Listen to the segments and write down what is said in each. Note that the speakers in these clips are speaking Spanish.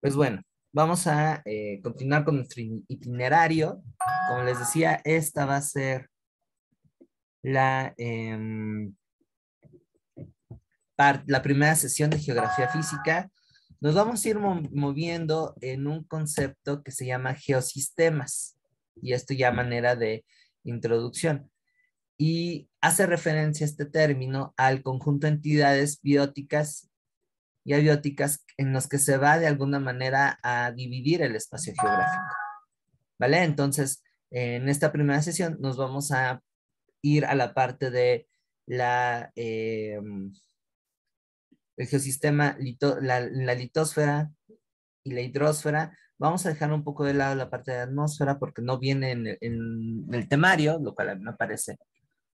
Pues bueno, vamos a eh, continuar con nuestro itinerario. Como les decía, esta va a ser la, em, la primera sesión de geografía física. Nos vamos a ir moviendo en un concepto que se llama geosistemas. Y esto ya manera de introducción. Y hace referencia este término al conjunto de entidades bióticas y abióticas en los que se va de alguna manera a dividir el espacio geográfico. ¿Vale? Entonces, en esta primera sesión nos vamos a ir a la parte de la, eh, el geosistema, la, la litosfera y la hidrosfera. Vamos a dejar un poco de lado la parte de la atmósfera porque no viene en, el temario, lo cual me parece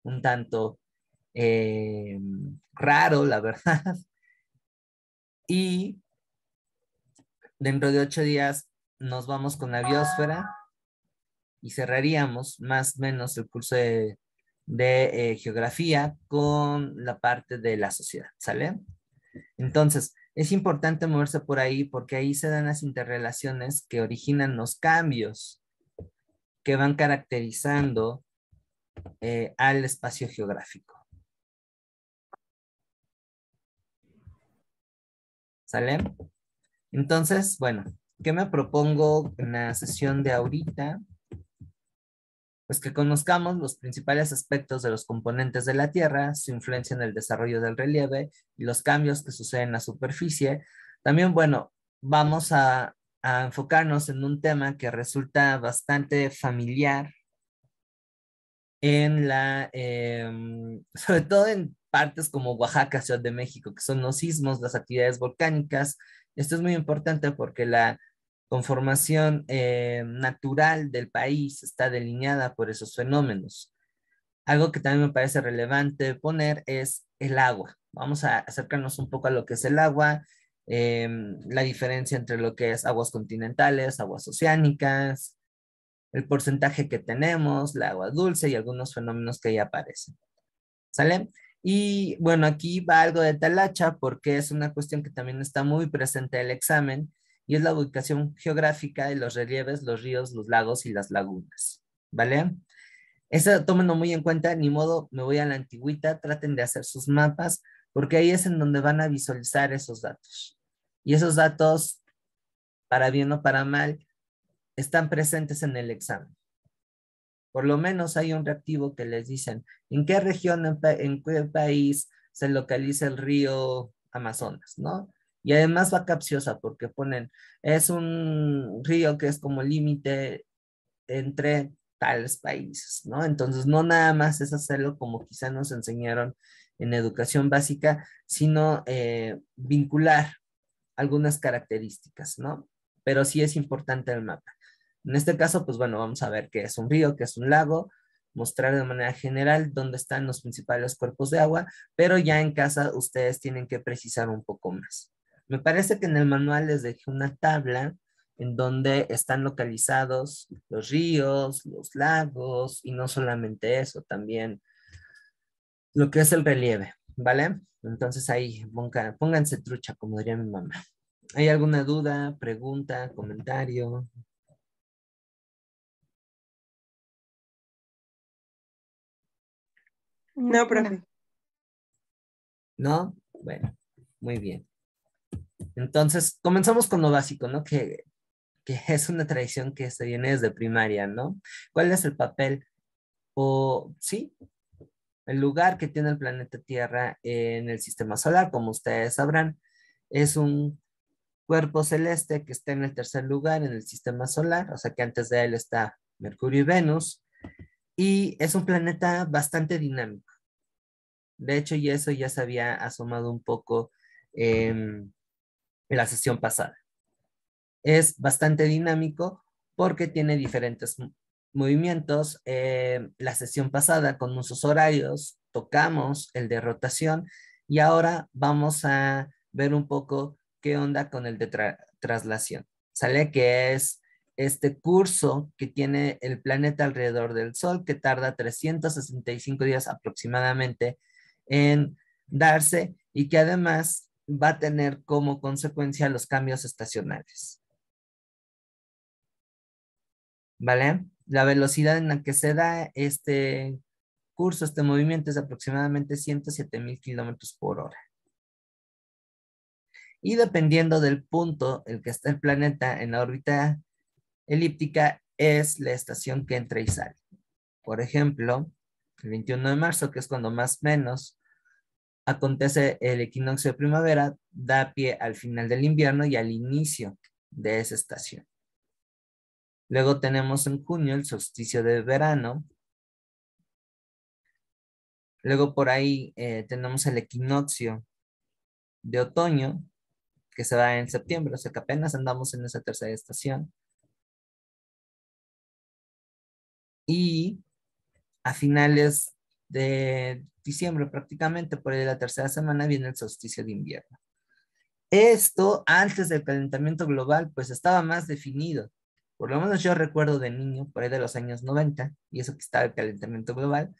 un tanto eh, raro, la verdad. Y dentro de ocho días nos vamos con la biosfera y cerraríamos más o menos el curso de, eh, geografía con la parte de la sociedad, ¿sale? Entonces, es importante moverse por ahí porque ahí se dan las interrelaciones que originan los cambios que van caracterizando eh, al espacio geográfico. ¿Sale? Entonces, bueno, ¿qué me propongo en la sesión de ahorita? Pues que conozcamos los principales aspectos de los componentes de la Tierra, su influencia en el desarrollo del relieve y los cambios que suceden en la superficie. También, bueno, vamos a, enfocarnos en un tema que resulta bastante familiar en la, em, sobre todo en partes como Oaxaca, Ciudad de México, que son los sismos, las actividades volcánicas. Esto es muy importante porque la conformación eh, natural del país está delineada por esos fenómenos. Algo que también me parece relevante poner es el agua. Vamos a acercarnos un poco a lo que es el agua, em, la diferencia entre lo que es aguas continentales, aguas oceánicas, el porcentaje que tenemos, la agua dulce y algunos fenómenos que ahí aparecen. ¿Sale? Y bueno, aquí va algo de talacha porque es una cuestión que también está muy presente en el examen y es la ubicación geográfica de los relieves, los ríos, los lagos y las lagunas. ¿Vale? Eso tómenlo muy en cuenta, ni modo, me voy a la antigüita, traten de hacer sus mapas porque ahí es en donde van a visualizar esos datos. Y esos datos, para bien o para mal, están presentes en el examen. Por lo menos hay un reactivo que les dicen en qué región, en, qué país se localiza el río Amazonas, ¿no? Y además va capciosa porque ponen, es un río que es como límite entre tales países, ¿no? Entonces, no nada más es hacerlo como quizá nos enseñaron en educación básica, sino eh, vincular algunas características, ¿no? Pero sí es importante el mapa. En este caso, pues bueno, vamos a ver qué es un río, qué es un lago, mostrar de manera general dónde están los principales cuerpos de agua, pero ya en casa ustedes tienen que precisar un poco más. Me parece que en el manual les dejé una tabla en donde están localizados los ríos, los lagos y no solamente eso, también lo que es el relieve, ¿vale? Entonces ahí pónganse trucha, como diría mi mamá. ¿Hay alguna duda, pregunta, comentario? No, profe. ¿No? Bueno, muy bien. Entonces, comenzamos con lo básico, ¿no? Que, que es una tradición que se viene desde primaria, ¿no? ¿Cuál es el papel o, sí, el lugar que tiene el planeta Tierra en el sistema solar? Como ustedes sabrán, es un cuerpo celeste que está en el tercer lugar en el sistema solar, o sea que antes de él está Mercurio y Venus, y es un planeta bastante dinámico. De hecho, y eso ya se había asomado un poco en la sesión pasada. Es bastante dinámico porque tiene diferentes movimientos. Eh, la sesión pasada con nuestros horarios tocamos el de rotación y ahora vamos a ver un poco qué onda con el de traslación. Sale que es este curso que tiene el planeta alrededor del Sol, que tarda 365 días aproximadamente en darse y que además va a tener como consecuencia los cambios estacionales. ¿Vale? La velocidad en la que se da este curso, este movimiento es aproximadamente 107 mil kilómetros por hora. Y dependiendo del punto en que está el planeta en la órbita elíptica, es la estación que entra y sale. Por ejemplo, el 21 de marzo, que es cuando más menos acontece el equinoccio de primavera, da pie al final del invierno y al inicio de esa estación. Luego tenemos en junio el solsticio de verano. Luego por ahí eh, tenemos el equinoccio de otoño, que se da en septiembre, o sea que apenas andamos en esa tercera estación. Y a finales de diciembre prácticamente, por la tercera semana, viene el solsticio de invierno. Esto antes del calentamiento global, pues estaba más definido. Por lo menos yo recuerdo de niño, por ahí de los años 90, y eso que estaba el calentamiento global,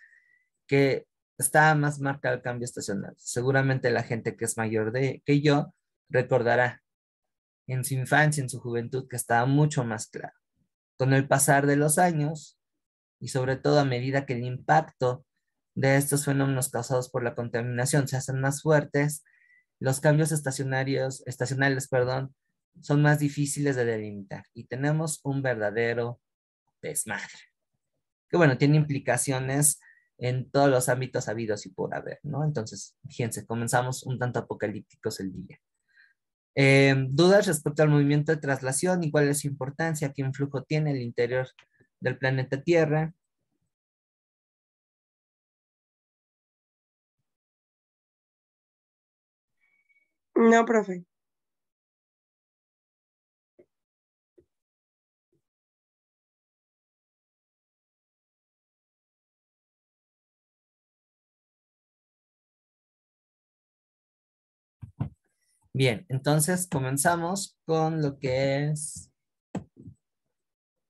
que estaba más marcado el cambio estacional. Seguramente la gente que es mayor de, que yo recordará en su infancia, en su juventud, que estaba mucho más claro. Con el pasar de los años, y sobre todo a medida que el impacto de estos fenómenos causados por la contaminación se hacen más fuertes, los cambios estacionarios, estacionales, perdón, son más difíciles de delimitar y tenemos un verdadero desmadre. Que bueno, tiene implicaciones en todos los ámbitos habidos y por haber, ¿no? Entonces, fíjense, comenzamos un tanto apocalípticos el día. Em, ¿Dudas respecto al movimiento de traslación y cuál es su importancia? ¿Qué influjo tiene el interior del planeta Tierra? No, profe. Bien, entonces comenzamos con lo que es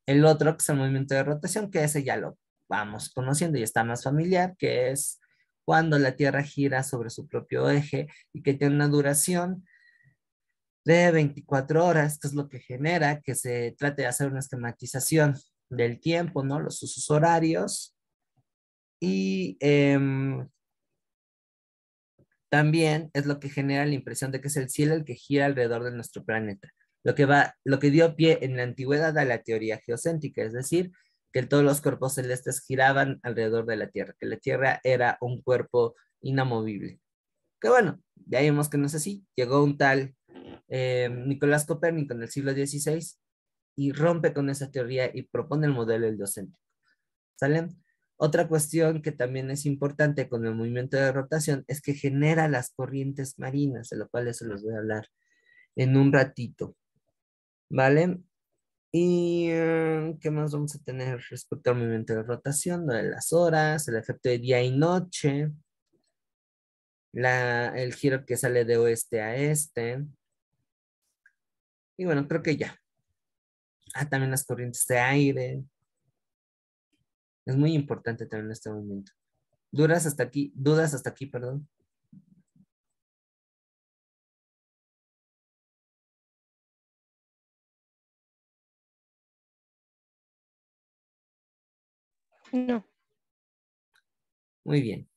el otro, que es el movimiento de rotación, que ese ya lo vamos conociendo y está más familiar, que es cuando la Tierra gira sobre su propio eje y que tiene una duración de 24 horas. Esto es lo que genera que se trate de hacer una esquematización del tiempo, ¿no? Los usos horarios. Y em, también es lo que genera la impresión de que es el cielo el que gira alrededor de nuestro planeta. Lo que, va, lo que dio pie en la antigüedad a la teoría geocéntrica, es decir, que todos los cuerpos celestes giraban alrededor de la Tierra, que la Tierra era un cuerpo inamovible. Que bueno, ya vimos que no es así. Llegó un tal eh, Nicolás Copérnico en el siglo XVI y rompe con esa teoría y propone el modelo heliocéntrico. ¿Salen? Otra cuestión que también es importante con el movimiento de rotación es que genera las corrientes marinas, de lo cual eso los voy a hablar en un ratito. ¿Vale? ¿Y eh, qué más vamos a tener respecto al movimiento de rotación? Lo de las horas, el efecto de día y noche, la, el giro que sale de oeste a este. Y bueno, creo que ya. Ah, también las corrientes de aire. Es muy importante también este movimiento. Duras hasta aquí, dudas hasta aquí, perdón. No. Muy bien.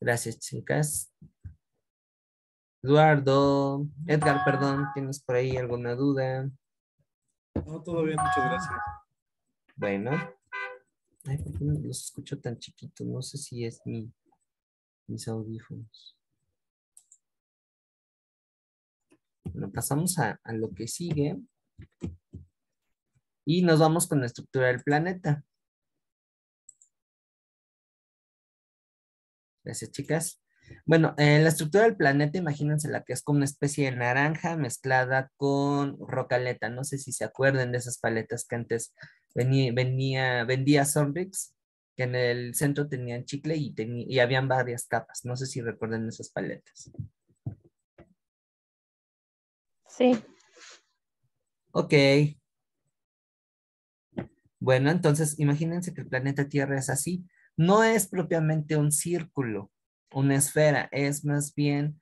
Gracias, chicas. Eduardo, Edgar, perdón, ¿tienes por ahí alguna duda? No, todo bien, muchas gracias. Bueno. Ay, ¿por qué no los escucho tan chiquitos? No sé si es mi, mis audífonos. Bueno, pasamos a, a lo que sigue. Y nos vamos con la estructura del planeta. Gracias, chicas. Bueno, eh, la estructura del planeta, imagínense la que es como una especie de naranja mezclada con rocaleta. No sé si se acuerdan de esas paletas que antes venía, venía, vendía Sonrix, que en el centro tenían chicle y, y habían varias capas. No sé si recuerdan esas paletas. Sí. Ok. Bueno, entonces imagínense que el planeta Tierra es así no es propiamente un círculo, una esfera, es más bien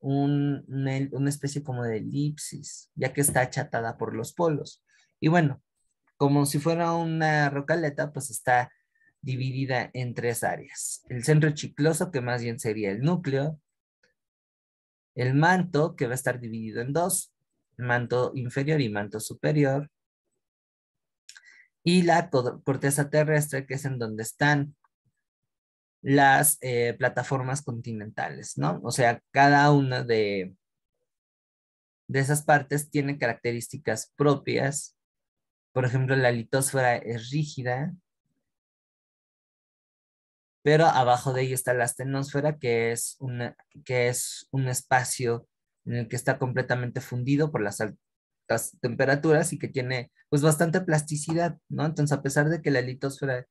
un, una, especie como de elipsis, ya que está achatada por los polos. Y bueno, como si fuera una rocaleta, pues está dividida en tres áreas. El centro chicloso, que más bien sería el núcleo, el manto, que va a estar dividido en dos, manto inferior y manto superior, y la corteza terrestre, que es en donde están las eh, plataformas continentales, ¿no? O sea, cada una de, de esas partes tiene características propias. Por ejemplo, la litosfera es rígida, pero abajo de ella está la astenosfera, que es, que es un espacio en el que está completamente fundido por las altas temperaturas y que tiene pues bastante plasticidad, ¿no? Entonces, a pesar de que la litosfera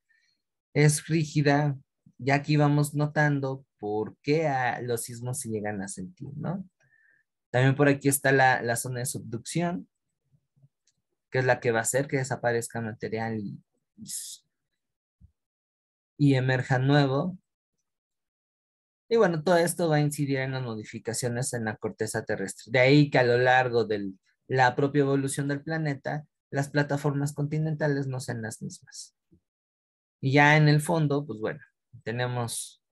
es rígida, ya aquí vamos notando por qué los sismos se llegan a sentir, ¿no? También por aquí está la, zona de subducción, que es la que va a hacer que desaparezca material y, y emerja nuevo. Y bueno, todo esto va a incidir en las modificaciones en la corteza terrestre. De ahí que a lo largo de la propia evolución del planeta, las plataformas continentales no sean las mismas. Y ya en el fondo, pues bueno, tenemos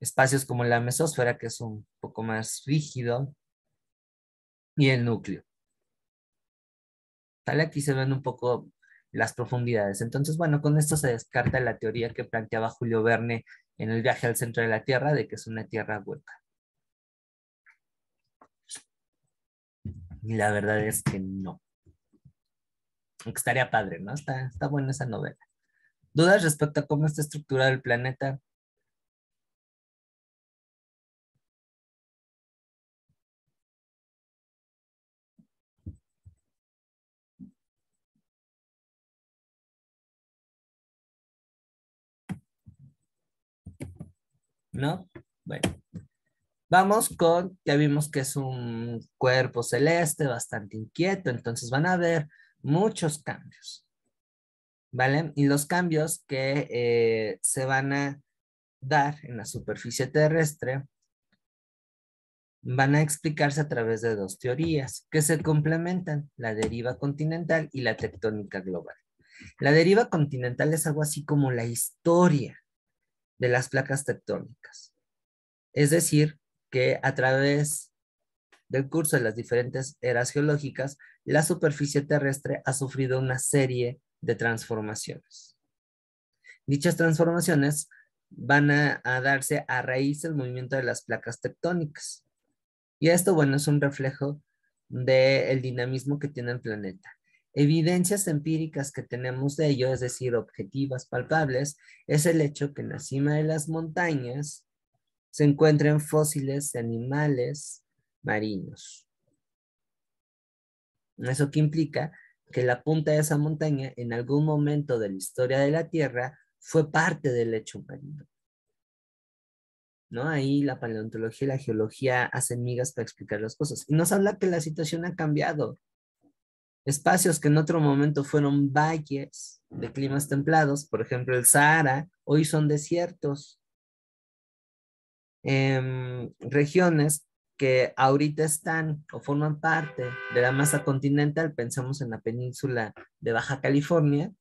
espacios como la mesósfera, que es un poco más rígido, y el núcleo. ¿Sale? Aquí se ven un poco las profundidades. Entonces, bueno, con esto se descarta la teoría que planteaba Julio Verne en el viaje al centro de la Tierra, de que es una Tierra hueca. Y la verdad es que no. estaría padre, ¿no? Está, está buena esa novela. ¿Dudas respecto a cómo está estructurado el planeta? ¿No? Bueno. Vamos con, ya vimos que es un cuerpo celeste bastante inquieto, entonces van a haber muchos cambios. ¿Vale? Y los cambios que eh, se van a dar en la superficie terrestre van a explicarse a través de dos teorías que se complementan, la deriva continental y la tectónica global. La deriva continental es algo así como la historia de las placas tectónicas. Es decir, que a través del curso de las diferentes eras geológicas, la superficie terrestre ha sufrido una serie de transformaciones. Dichas transformaciones van a, darse a raíz del movimiento de las placas tectónicas. Y esto, bueno, es un reflejo del dinamismo que tiene el planeta. Evidencias empíricas que tenemos de ello, es decir, objetivas, palpables, es el hecho que en la cima de las montañas se encuentren fósiles de animales marinos. ¿Eso qué implica? Que la punta de esa montaña en algún momento de la historia de la Tierra fue parte del lecho marino. ¿No? Ahí la paleontología y la geología hacen migas para explicar las cosas. Y nos habla que la situación ha cambiado. Espacios que en otro momento fueron valles de climas templados, por ejemplo el Sahara, hoy son desiertos. Em, regiones que ahorita están o forman parte de la masa continental, pensamos en la península de Baja California,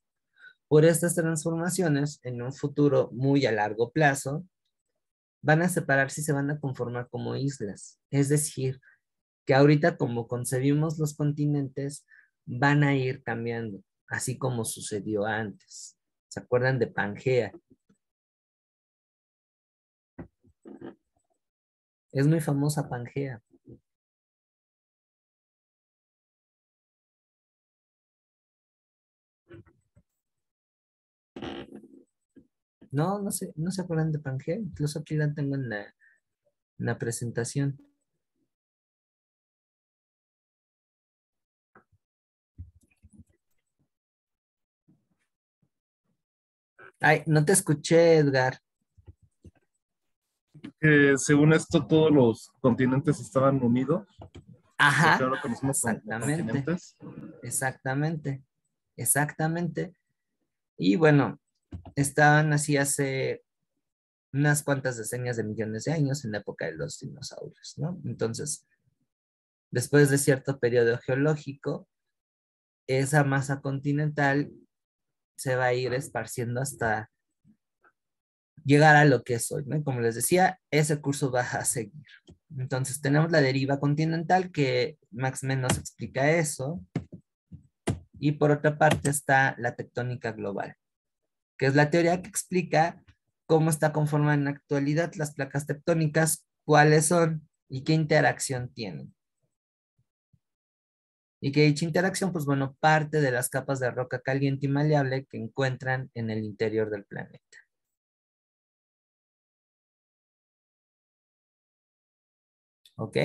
por estas transformaciones en un futuro muy a largo plazo, van a separarse y se van a conformar como islas. Es decir, que ahorita como concebimos los continentes, van a ir cambiando, así como sucedió antes. ¿Se acuerdan de Pangea? Es muy famosa Pangea. No, no sé, no se acuerdan de Pangea. Incluso aquí la tengo en la, presentación. Ay, no te escuché, Edgar que según esto todos los continentes estaban unidos. Ajá. exactamente. Exactamente. Exactamente. Y bueno, estaban así hace unas cuantas decenas de millones de años en la época de los dinosaurios, ¿no? Entonces, después de cierto periodo geológico, esa masa continental se va a ir esparciendo hasta llegar a lo que es hoy, ¿no? Como les decía, ese curso va a seguir. Entonces, tenemos la deriva continental que Max menos explica eso. Y por otra parte está la tectónica global, que es la teoría que explica cómo está conformada en la actualidad las placas tectónicas, cuáles son y qué interacción tienen. Y que dicha interacción, pues bueno, parte de las capas de roca caliente y maleable que encuentran en el interior del planeta. ¿Ok?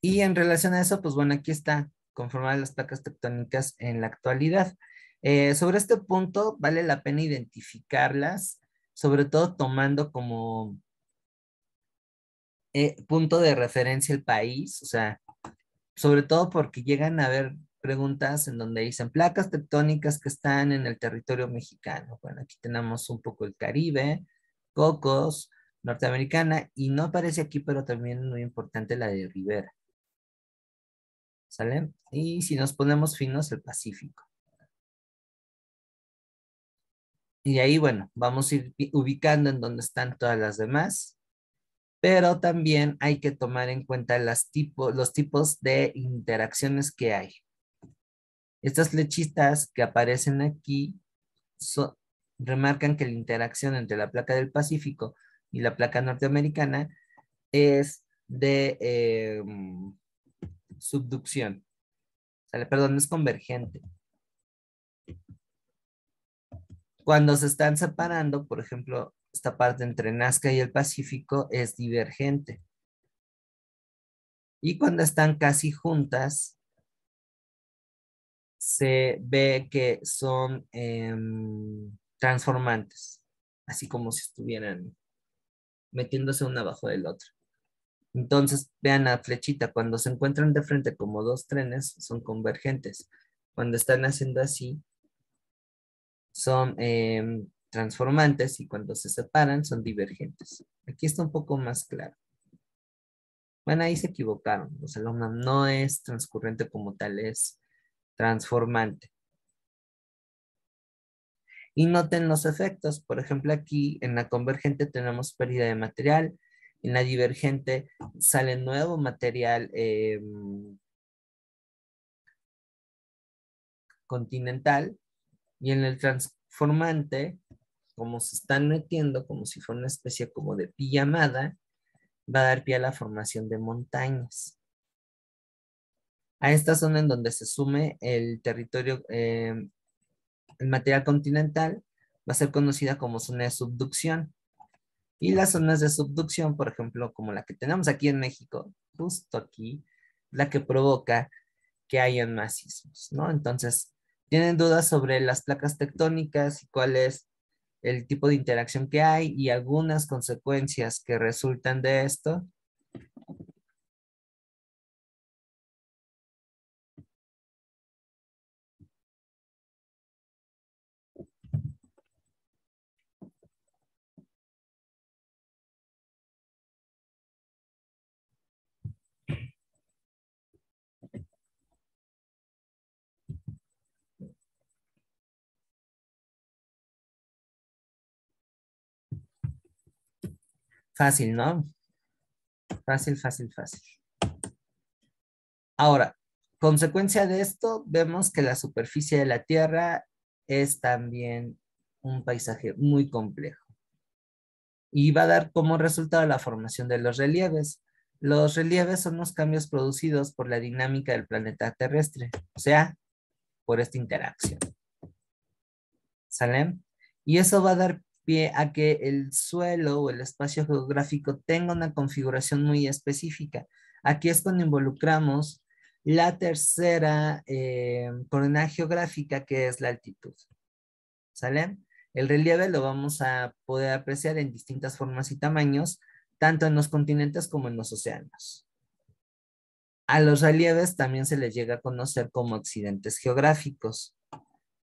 Y en relación a eso, pues bueno, aquí está conformar las placas tectónicas en la actualidad. Eh, sobre este punto, vale la pena identificarlas, sobre todo tomando como eh, punto de referencia el país, o sea, sobre todo porque llegan a haber preguntas en donde dicen placas tectónicas que están en el territorio mexicano. Bueno, aquí tenemos un poco el Caribe, Cocos, Norteamericana, y no aparece aquí, pero también muy importante la de Rivera. ¿Sale? Y si nos ponemos finos, el Pacífico. Y ahí, bueno, vamos a ir ubicando en donde están todas las demás pero también hay que tomar en cuenta los tipos de interacciones que hay. Estas flechitas que aparecen aquí remarcan que la interacción entre la placa del Pacífico y la placa norteamericana es de em, subducción. Perdón, es convergente. Cuando se están separando, por ejemplo, esta parte entre Nazca y el Pacífico es divergente. Y cuando están casi juntas, se ve que son em, transformantes, así como si estuvieran metiéndose uno abajo del otro. Entonces, vean la flechita, cuando se encuentran de frente como dos trenes, son convergentes. Cuando están haciendo así, son em, transformantes y cuando se separan son divergentes. Aquí está un poco más claro. Bueno, ahí se equivocaron. Los alumnos no es transcurrente como tal, es transformante. Y noten los efectos. Por ejemplo, aquí en la convergente tenemos pérdida de material. En la divergente sale nuevo material em, continental. Y en el transformante como se están metiendo, como si fuera una especie como de pijamada, va a dar pie a la formación de montañas. A esta zona en donde se sume el territorio, em, el material continental, va a ser conocida como zona de subducción. Y las zonas de subducción, por ejemplo, como la que tenemos aquí en México, justo aquí, la que provoca que hayan más sismos, ¿no? Entonces, ¿tienen dudas sobre las placas tectónicas y cuál es el tipo de interacción que hay y algunas consecuencias que resultan de esto. Fácil, ¿no? Fácil, fácil, fácil. Ahora, consecuencia de esto, vemos que la superficie de la Tierra es también un paisaje muy complejo. Y va a dar como resultado la formación de los relieves. Los relieves son los cambios producidos por la dinámica del planeta terrestre, o sea, por esta interacción. ¿Sale? Y eso va a dar pie a que el suelo o el espacio geográfico tenga una configuración muy específica. Aquí es cuando involucramos la tercera eh, coordenada geográfica que es la altitud. ¿Sale? El relieve lo vamos a poder apreciar en distintas formas y tamaños, tanto en los continentes como en los océanos. A los relieves también se les llega a conocer como accidentes geográficos.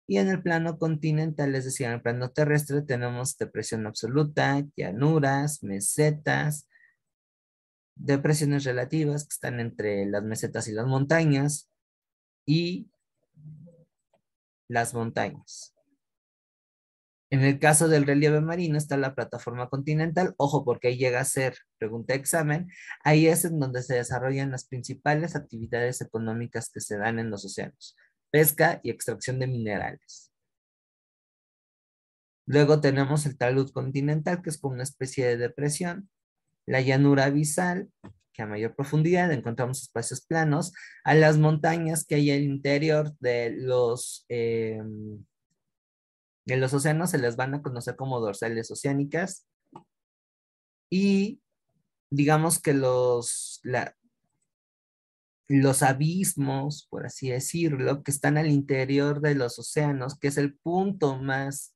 Y en el plano continental, es decir, en el plano terrestre, tenemos depresión absoluta, llanuras, mesetas, depresiones relativas que están entre las mesetas y las montañas y las montañas. En el caso del relieve marino está la plataforma continental. Ojo, porque ahí llega a ser pregunta de examen. Ahí es en donde se desarrollan las principales actividades económicas que se dan en los océanos pesca y extracción de minerales. Luego tenemos el talud continental, que es como una especie de depresión. La llanura abisal, que a mayor profundidad encontramos espacios planos. A las montañas que hay al interior de los, eh, de los océanos se les van a conocer como dorsales oceánicas. Y digamos que los, la, los abismos, por así decirlo, que están al interior de los océanos, que es el punto más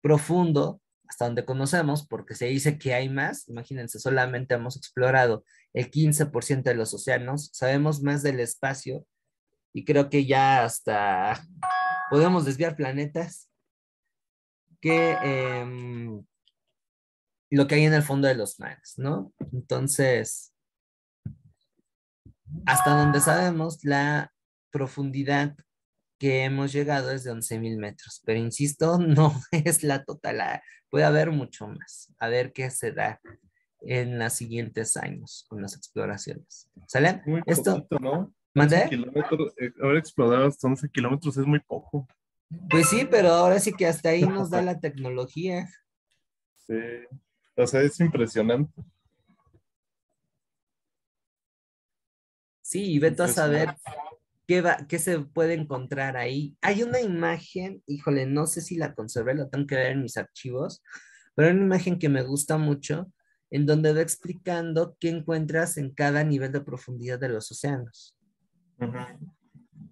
profundo hasta donde conocemos, porque se dice que hay más, imagínense, solamente hemos explorado el 15% de los océanos, sabemos más del espacio y creo que ya hasta podemos desviar planetas que em, lo que hay en el fondo de los mares, ¿no? Entonces, hasta donde sabemos, la profundidad que hemos llegado es de 11.000 metros, pero insisto, no es la total, puede haber mucho más, a ver qué se da en los siguientes años con las exploraciones. ¿Sale? Muy Esto, poquito, ¿no? ¿Mandé? Eh, haber explorado hasta 11 kilómetros es muy poco. Pues sí, pero ahora sí que hasta ahí nos da la tecnología. Sí. O sea, es impresionante. Sí, y vete a saber qué, va, qué se puede encontrar ahí. Hay una imagen, híjole, no sé si la conservé, la tengo que ver en mis archivos, pero hay una imagen que me gusta mucho, en donde va explicando qué encuentras en cada nivel de profundidad de los océanos.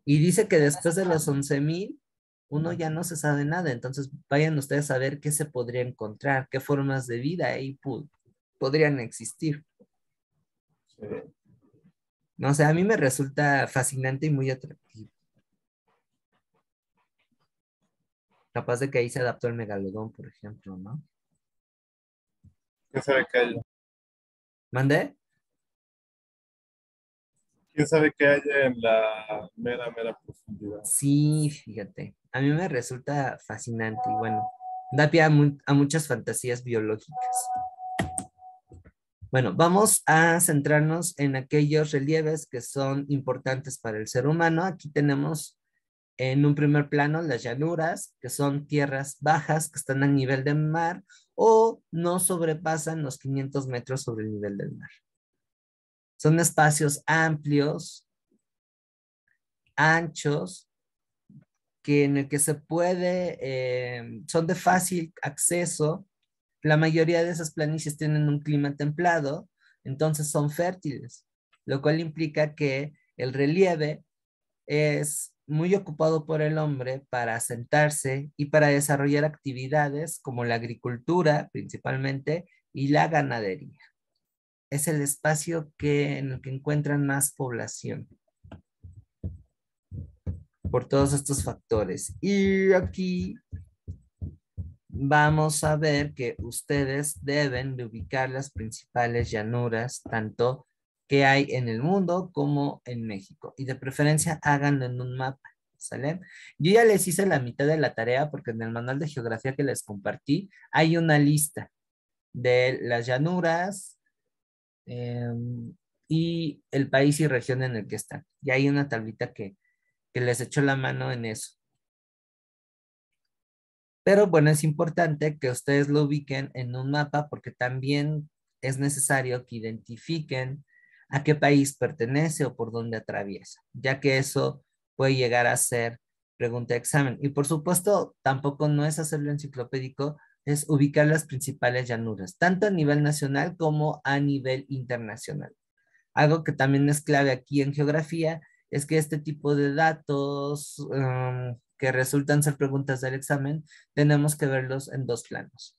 Y dice que después de los 11.000, uno ya no se sabe nada, entonces vayan ustedes a ver qué se podría encontrar, qué formas de vida ahí podrían existir. Sí. No sé, a mí me resulta fascinante y muy atractivo. Capaz de que ahí se adaptó el megalodón, por ejemplo, ¿no? ¿Quién sabe qué hay? ¿Mandé? ¿Quién sabe qué hay en la mera, mera profundidad? Sí, fíjate. A mí me resulta fascinante y bueno, da pie a, a muchas fantasías biológicas. Bueno, vamos a centrarnos en aquellos relieves que son importantes para el ser humano. Aquí tenemos en un primer plano las llanuras, que son tierras bajas que están a nivel del mar o no sobrepasan los 500 metros sobre el nivel del mar. Son espacios amplios, anchos, que en el que se puede, eh, son de fácil acceso la mayoría de esas planicies tienen un clima templado, entonces son fértiles, lo cual implica que el relieve es muy ocupado por el hombre para asentarse y para desarrollar actividades como la agricultura principalmente y la ganadería. Es el espacio que, en el que encuentran más población por todos estos factores. Y aquí vamos a ver que ustedes deben de ubicar las principales llanuras, tanto que hay en el mundo como en México. Y de preferencia háganlo en un mapa, ¿sale? Yo ya les hice la mitad de la tarea porque en el manual de geografía que les compartí hay una lista de las llanuras em, y el país y región en el que están. Y hay una tablita que, que les echó la mano en eso. Pero bueno, es importante que ustedes lo ubiquen en un mapa porque también es necesario que identifiquen a qué país pertenece o por dónde atraviesa, ya que eso puede llegar a ser pregunta de examen. Y por supuesto, tampoco no es hacerlo enciclopédico, es ubicar las principales llanuras, tanto a nivel nacional como a nivel internacional. Algo que también es clave aquí en geografía es que este tipo de datos um, que resultan ser preguntas del examen, tenemos que verlos en dos planos,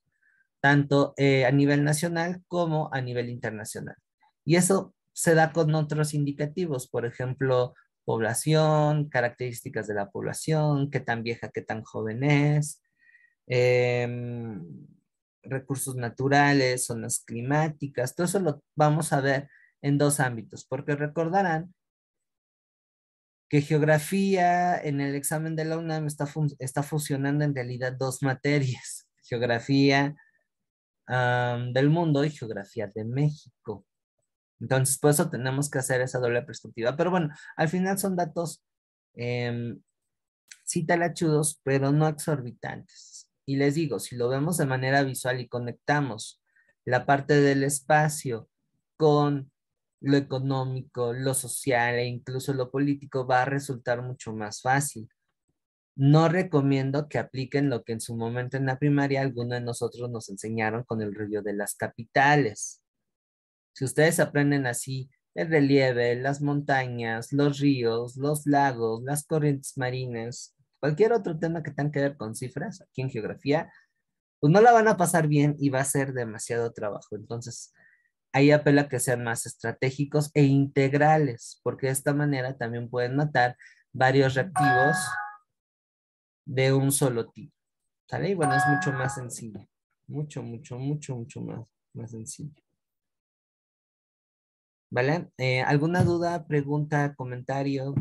tanto eh, a nivel nacional como a nivel internacional. Y eso se da con otros indicativos, por ejemplo, población, características de la población, qué tan vieja, qué tan joven es, em, recursos naturales, zonas climáticas, todo eso lo vamos a ver en dos ámbitos, porque recordarán que geografía en el examen de la UNAM está, está fusionando en realidad dos materias, geografía del mundo y geografía de México. Entonces, por eso tenemos que hacer esa doble perspectiva. Pero bueno, al final son datos eh, sí talachudos, pero no exorbitantes. Y les digo, si lo vemos de manera visual y conectamos la parte del espacio con lo económico, lo social e incluso lo político, va a resultar mucho más fácil. No recomiendo que apliquen lo que en su momento en la primaria algunos de nosotros nos enseñaron con el rollo de las capitales. Si ustedes aprenden así el relieve, las montañas, los ríos, los lagos, las corrientes marinas, cualquier otro tema que tenga que ver con cifras aquí en geografía, pues no la van a pasar bien y va a ser demasiado trabajo. Entonces, ahí apela a que sean más estratégicos e integrales, porque de esta manera también pueden matar varios reactivos de un solo tipo. ¿Sale? Y bueno, es mucho más sencillo. Mucho, mucho, mucho, mucho más, más sencillo. ¿Vale? Eh, ¿Alguna duda, pregunta, comentario?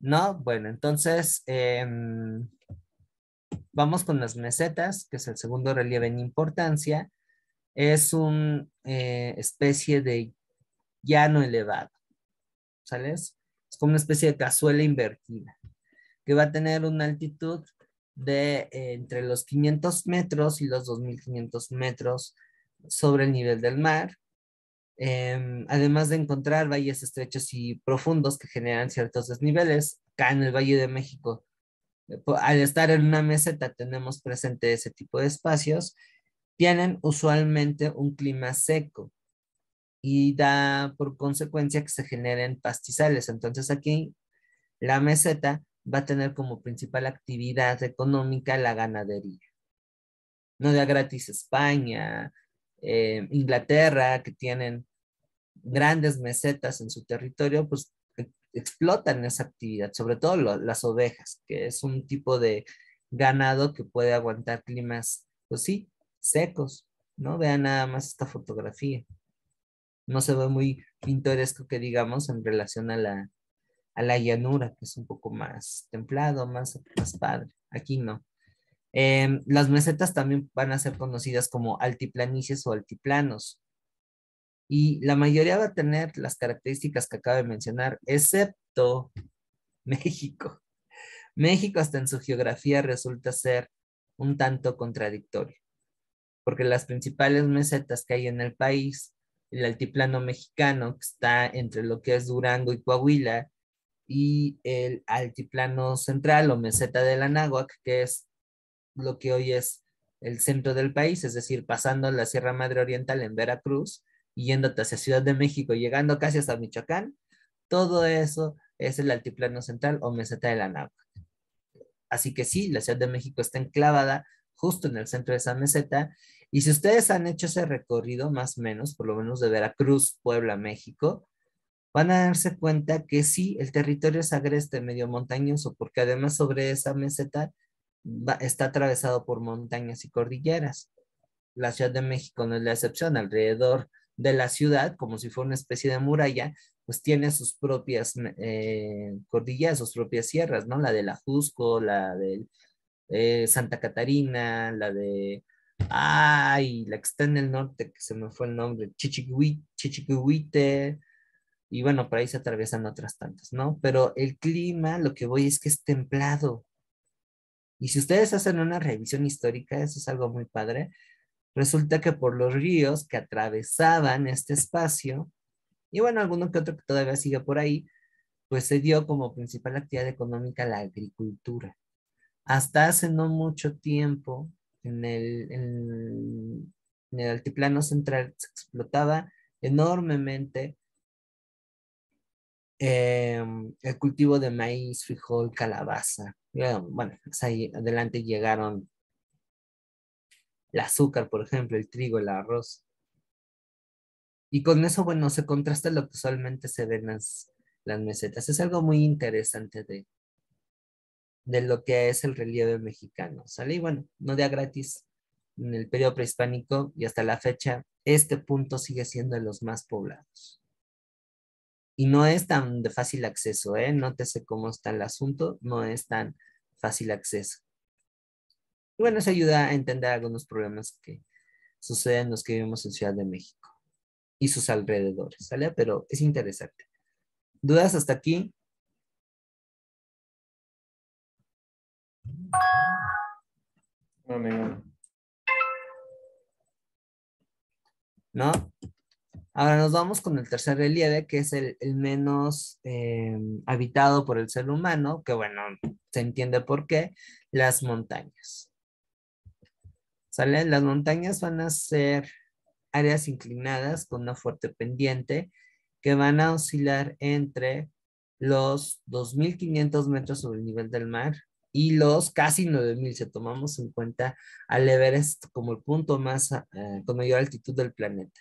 No, bueno, entonces em, vamos con las mesetas, que es el segundo relieve en importancia. Es una eh, especie de llano elevado, ¿sales? Es como una especie de cazuela invertida, que va a tener una altitud de eh, entre los 500 metros y los 2500 metros sobre el nivel del mar Em, además de encontrar valles estrechos y profundos que generan ciertos desniveles, acá en el Valle de México, eh, al estar en una meseta tenemos presente ese tipo de espacios, tienen usualmente un clima seco y da por consecuencia que se generen pastizales. Entonces aquí la meseta va a tener como principal actividad económica la ganadería. No da gratis España, eh, Inglaterra, que tienen grandes mesetas en su territorio, pues e, explotan esa actividad, sobre todo las ovejas, que es un tipo de ganado que puede aguantar climas, pues sí, secos, ¿no? Vean nada más esta fotografía. No se ve muy pintoresco que digamos en relación a la, a la llanura, que es un poco más templado, más, más padre. Aquí no. Em, las mesetas también van a ser conocidas como altiplanicies o altiplanos y la mayoría va a tener las características que acabo de mencionar, excepto México. México hasta en su geografía resulta ser un tanto contradictorio, porque las principales mesetas que hay en el país, el altiplano mexicano, que está entre lo que es Durango y Coahuila, y el altiplano central o meseta de la Náhuac, que es lo que hoy es el centro del país, es decir, pasando la Sierra Madre Oriental en Veracruz, yéndote hacia Ciudad de México, llegando casi hasta Michoacán, todo eso es el altiplano central o meseta de la Náhuac. Así que sí, la Ciudad de México está enclavada justo en el centro de esa meseta. Y si ustedes han hecho ese recorrido, más o menos, por lo menos de Veracruz, Puebla, México, van a darse cuenta que sí, el territorio es agreste, medio montañoso, porque además sobre esa meseta está atravesado por montañas y cordilleras. La Ciudad de México no es la excepción, alrededor de la ciudad, como si fuera una especie de muralla, pues tiene sus propias eh, cordillas, sus propias sierras, ¿no? La de la Jusco, la de eh, Santa Catarina, la de, ay, la que está en el norte, que se me fue el nombre, Chichicuite, y bueno, por ahí se atraviesan otras tantas, ¿no? Pero el clima, lo que voy es que es templado. Y si ustedes hacen una revisión histórica, eso es algo muy padre, Resulta que por los ríos que atravesaban este espacio, y bueno, alguno que otro que todavía sigue por ahí, pues se dio como principal actividad económica la agricultura. Hasta hace no mucho tiempo, en el, en el altiplano central se explotaba enormemente em, el cultivo de maíz, frijol, calabaza. Bueno, ahí adelante llegaron el azúcar, por ejemplo, el trigo, el arroz. Y con eso, bueno, se contrasta lo que usualmente se ve en las, las mesetas. Es algo muy interesante de, de lo que es el relieve mexicano, ¿sale? Y bueno, no de a gratis, en el periodo prehispánico y hasta la fecha, este punto sigue siendo de los más poblados. Y no es tan de fácil acceso, ¿eh? Nótese cómo está el asunto, no es tan fácil acceso. Y bueno, eso ayuda a entender algunos problemas que suceden los que vivimos en Ciudad de México y sus alrededores, ¿sale? Pero es interesante. ¿Dudas hasta aquí? No, ¿No? Ahora nos vamos con el tercer relieve, que es el, menos eh, habitado por el ser humano, que bueno, se entiende por qué, las montañas. ¿Sale? Las montañas van a ser áreas inclinadas con una fuerte pendiente que van a oscilar entre los 2.500 metros sobre el nivel del mar y los casi 9000 si tomamos en cuenta al Everest como el punto más eh, con mayor altitud del planeta.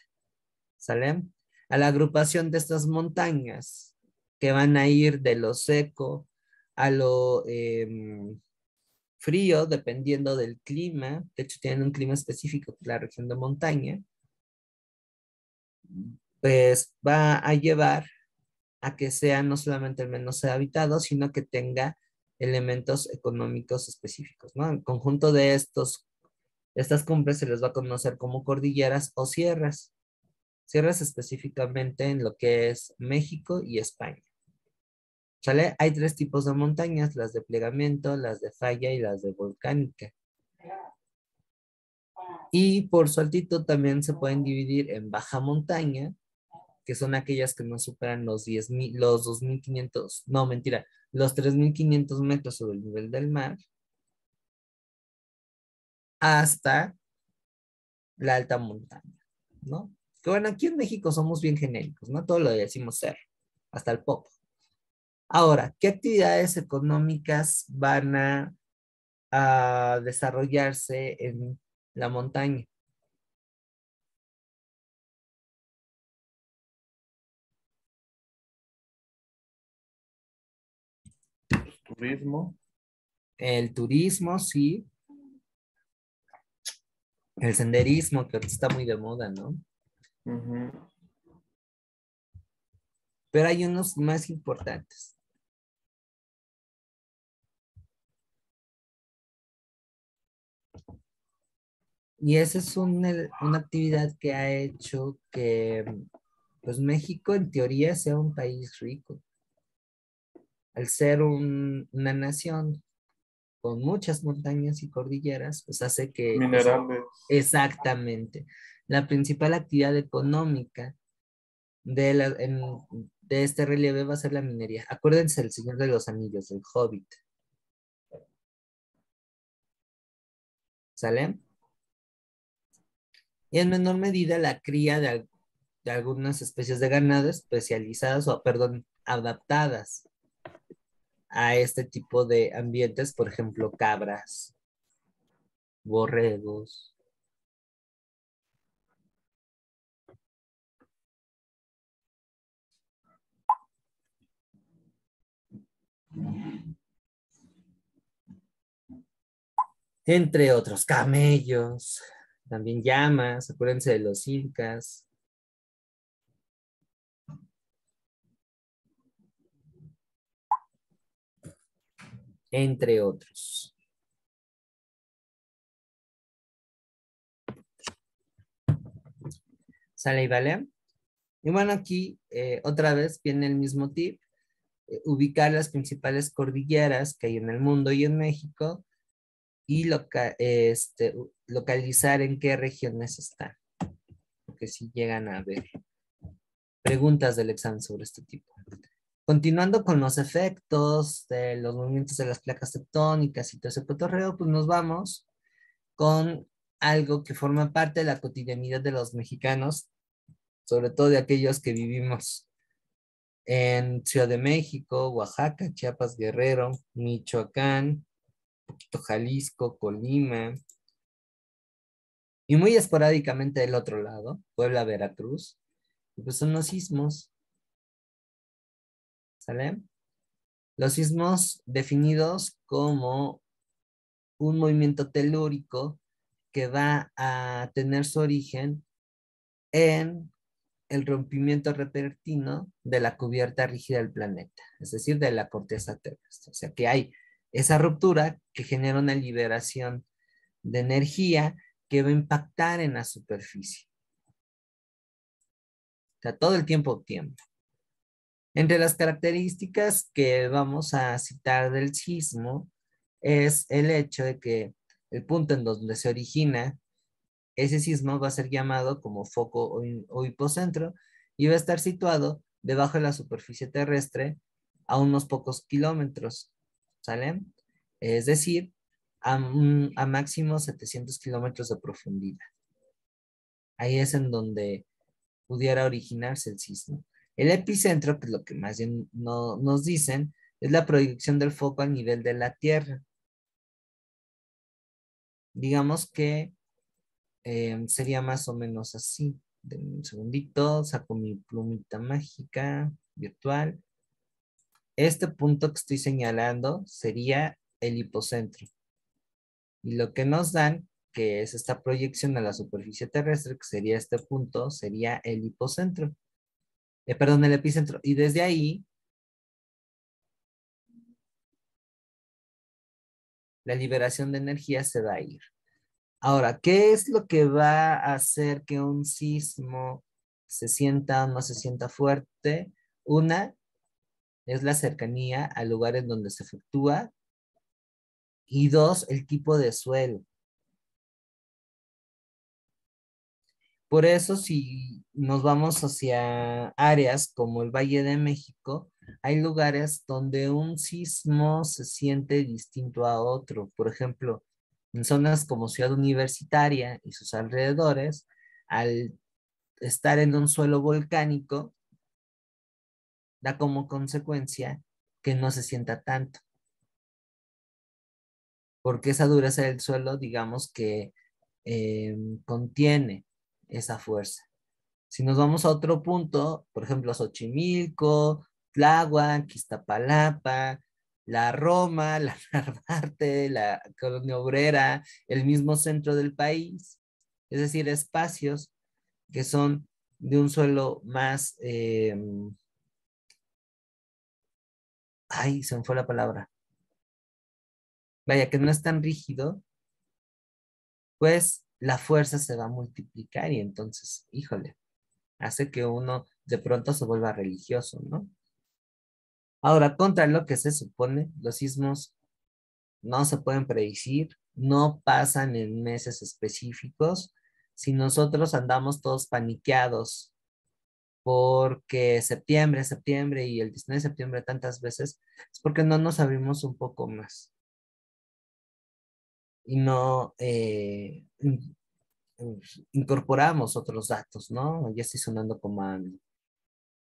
¿Sale? A la agrupación de estas montañas que van a ir de lo seco a lo em, frío, dependiendo del clima. De hecho, tienen un clima específico, la región de montaña. Pues va a llevar a que sea no solamente el menos habitado, sino que tenga elementos económicos específicos, ¿no? El conjunto de estos, estas cumbres se les va a conocer como cordilleras o sierras. Sierras específicamente en lo que es México y España. ¿Sale? Hay tres tipos de montañas, las de plegamiento, las de falla y las de volcánica. Y por su altitud también se pueden dividir en baja montaña, que son aquellas que no superan los 10.000, los 2.500, no, mentira, los 3.500 metros sobre el nivel del mar hasta la alta montaña, ¿no? Que bueno, aquí en México somos bien genéricos, ¿no? Todo lo decimos ser, hasta el pop. Ahora, ¿qué actividades económicas van a, a desarrollarse en la montaña? Turismo. El turismo, sí. El senderismo, que ahorita está muy de moda, ¿no? Pero hay unos más importantes. Y esa es una actividad que ha hecho que pues México en teoría sea un país rico al ser una nación con muchas montañas y cordilleras, pues hace que... Pues, Minerales. exactamente. La principal actividad económica de, de este relieve va a ser la minería. Acuérdense el Señor de los Anillos, el Hobbit. ¿Sale? Y en menor medida la cría de, de algunas especies de ganado especializadas o, perdón, adaptadas a este tipo de ambientes, por ejemplo, cabras, borregos. Entre otros, camellos, también llamas, acuérdense de los incas. entre otros. ¿Sale y vale? Y bueno, aquí eh, otra vez viene el mismo tip. Eh, ubicar las principales cordilleras que hay en el mundo y en México y este, localizar en qué regiones están. Porque si llegan a haber preguntas del examen sobre este tipo. Continuando con los efectos de los movimientos de las placas tectónicas y todo ese cotorreo, pues nos vamos con algo que forma parte de la cotidianidad de los mexicanos, sobre todo de aquellos que vivimos en Ciudad de México, Oaxaca, Chiapas, Guerrero, Michoacán, Jalisco, Colima, y muy esporádicamente del otro lado, Puebla, Veracruz, pues son los sismos. ¿Sale? Los sismos definidos como un movimiento telúrico que va a tener su origen en el rompimiento repentino de la cubierta rígida del planeta, es decir, de la corteza terrestre. O sea que hay esa ruptura que genera una liberación de energía que va a impactar en la superficie. O sea, todo el tiempo tiempo. Entre las características que vamos a citar del sismo es el hecho de que el punto en donde se origina ese sismo va a ser llamado como foco o, hipocentro y va a estar situado debajo de la superficie terrestre a unos pocos kilómetros, ¿sale? Es decir, a, a máximo 700 kilómetros de profundidad. Ahí es en donde pudiera originarse el sismo. El epicentro, que es lo que más bien no, nos dicen, es la proyección del foco al nivel de la Tierra. Digamos que eh, sería más o menos así. De un segundito, saco mi plumita mágica virtual. Este punto que estoy señalando sería el hipocentro. Y lo que nos dan, que es esta proyección a la superficie terrestre, que sería este punto, sería el hipocentro. Eh, perdón, el epicentro. Y desde ahí, la liberación de energía se va a ir. Ahora, ¿qué es lo que va a hacer que un sismo se sienta o no se sienta fuerte? Una es la cercanía al lugar en donde se efectúa y dos, el tipo de suelo. Por eso, si nos vamos hacia áreas como el Valle de México, hay lugares donde un sismo se siente distinto a otro. Por ejemplo, en zonas como Ciudad Universitaria y sus alrededores, al estar en un suelo volcánico, da como consecuencia que no se sienta tanto. Porque esa dureza del suelo, digamos que eh, contiene esa fuerza. Si nos vamos a otro punto, por ejemplo, Xochimilco, Tláhuac, Iztapalapa, la Roma, la Narvarte, la Colonia Obrera, el mismo centro del país, es decir, espacios que son de un suelo más, eh, ay, se me fue la palabra, vaya, que no es tan rígido, pues la fuerza se va a multiplicar y entonces, híjole, hace que uno de pronto se vuelva religioso, ¿no? Ahora, contra lo que se supone, los sismos no se pueden predecir, no pasan en meses específicos. Si nosotros andamos todos paniqueados porque septiembre, septiembre y el 19 de septiembre tantas veces, es porque no nos abrimos un poco más. Y no eh, incorporamos otros datos, ¿no? Ya estoy sonando como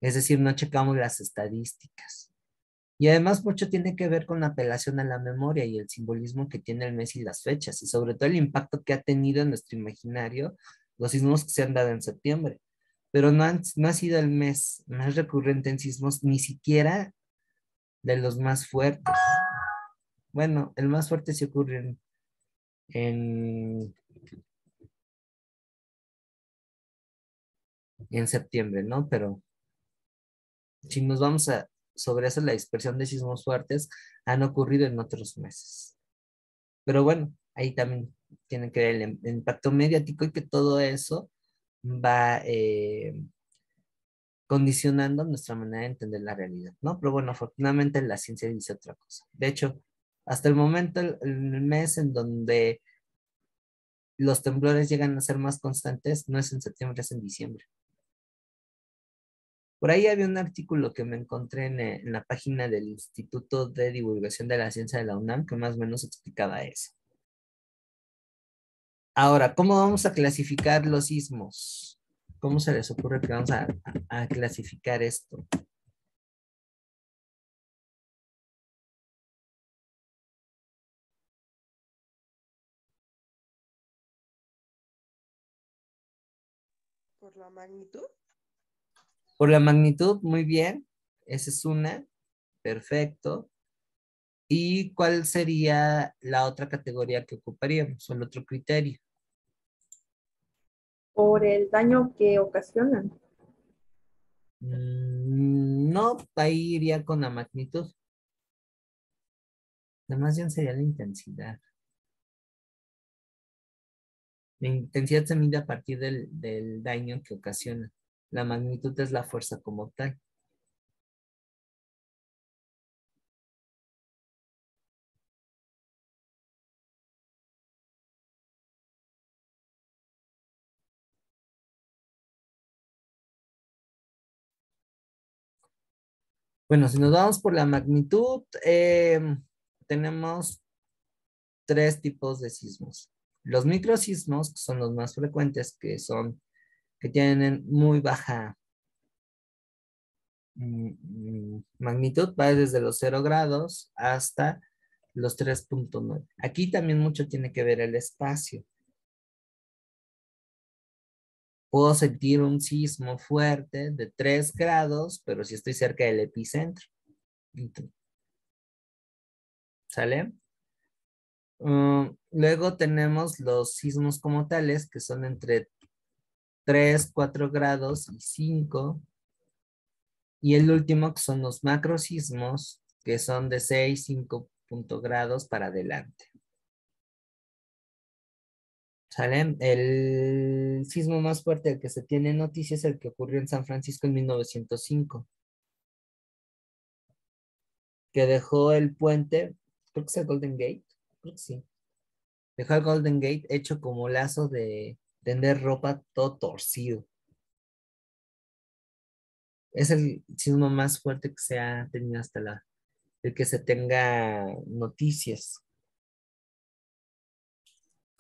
Es decir, no checamos las estadísticas. Y además mucho tiene que ver con la apelación a la memoria y el simbolismo que tiene el mes y las fechas, y sobre todo el impacto que ha tenido en nuestro imaginario los sismos que se han dado en septiembre. Pero no, no ha sido el mes más recurrente en sismos, ni siquiera de los más fuertes. Bueno, el más fuerte se ocurre en, en, en septiembre, ¿no? Pero si nos vamos a, sobre eso la dispersión de sismos fuertes han ocurrido en otros meses. Pero bueno, ahí también tiene que ver el, impacto mediático y que todo eso va eh, condicionando nuestra manera de entender la realidad, ¿no? Pero bueno, afortunadamente la ciencia dice otra cosa. De hecho, hasta el momento, el, el mes en donde los temblores llegan a ser más constantes no es en septiembre, es en diciembre. Por ahí había un artículo que me encontré eh, en, la página del Instituto de Divulgación de la Ciencia de la UNAM que más o menos explicaba eso. Ahora, ¿cómo vamos a clasificar los sismos? ¿Cómo se les ocurre que vamos a, a clasificar esto? ¿Por la magnitud? Por la magnitud, muy bien. Esa es una. Perfecto. ¿Y cuál sería la otra categoría que ocuparíamos o el otro criterio? Por el daño que ocasionan. Mm, no, ahí iría con la magnitud. Además bien sería la intensidad. La intensidad se mide a partir del, del daño que ocasiona. La magnitud es la fuerza como tal. Bueno, si nos vamos por la magnitud, eh, tenemos tres tipos de sismos. Los microsismos, que son los más frecuentes, que son, que tienen muy baja mm, mm, magnitud, va desde los 0 grados hasta los 3.9. Aquí también mucho tiene que ver el espacio. Puedo sentir un sismo fuerte de 3 grados, pero si estoy cerca del epicentro. ¿Sale? Mm, luego tenemos los sismos como tales, que son entre 3, 4 grados y 5. Y el último, que son los macrosismos, que son de 6, 5 grados para adelante. ¿Sale? El sismo más fuerte del que se tiene noticia es el que ocurrió en San Francisco en 1905, que dejó el puente, creo que es el Golden Gate, creo que sí, dejó el Golden Gate hecho como lazo de tender ropa todo torcido. Es el sismo más fuerte que se ha tenido hasta la, el que se tenga noticias.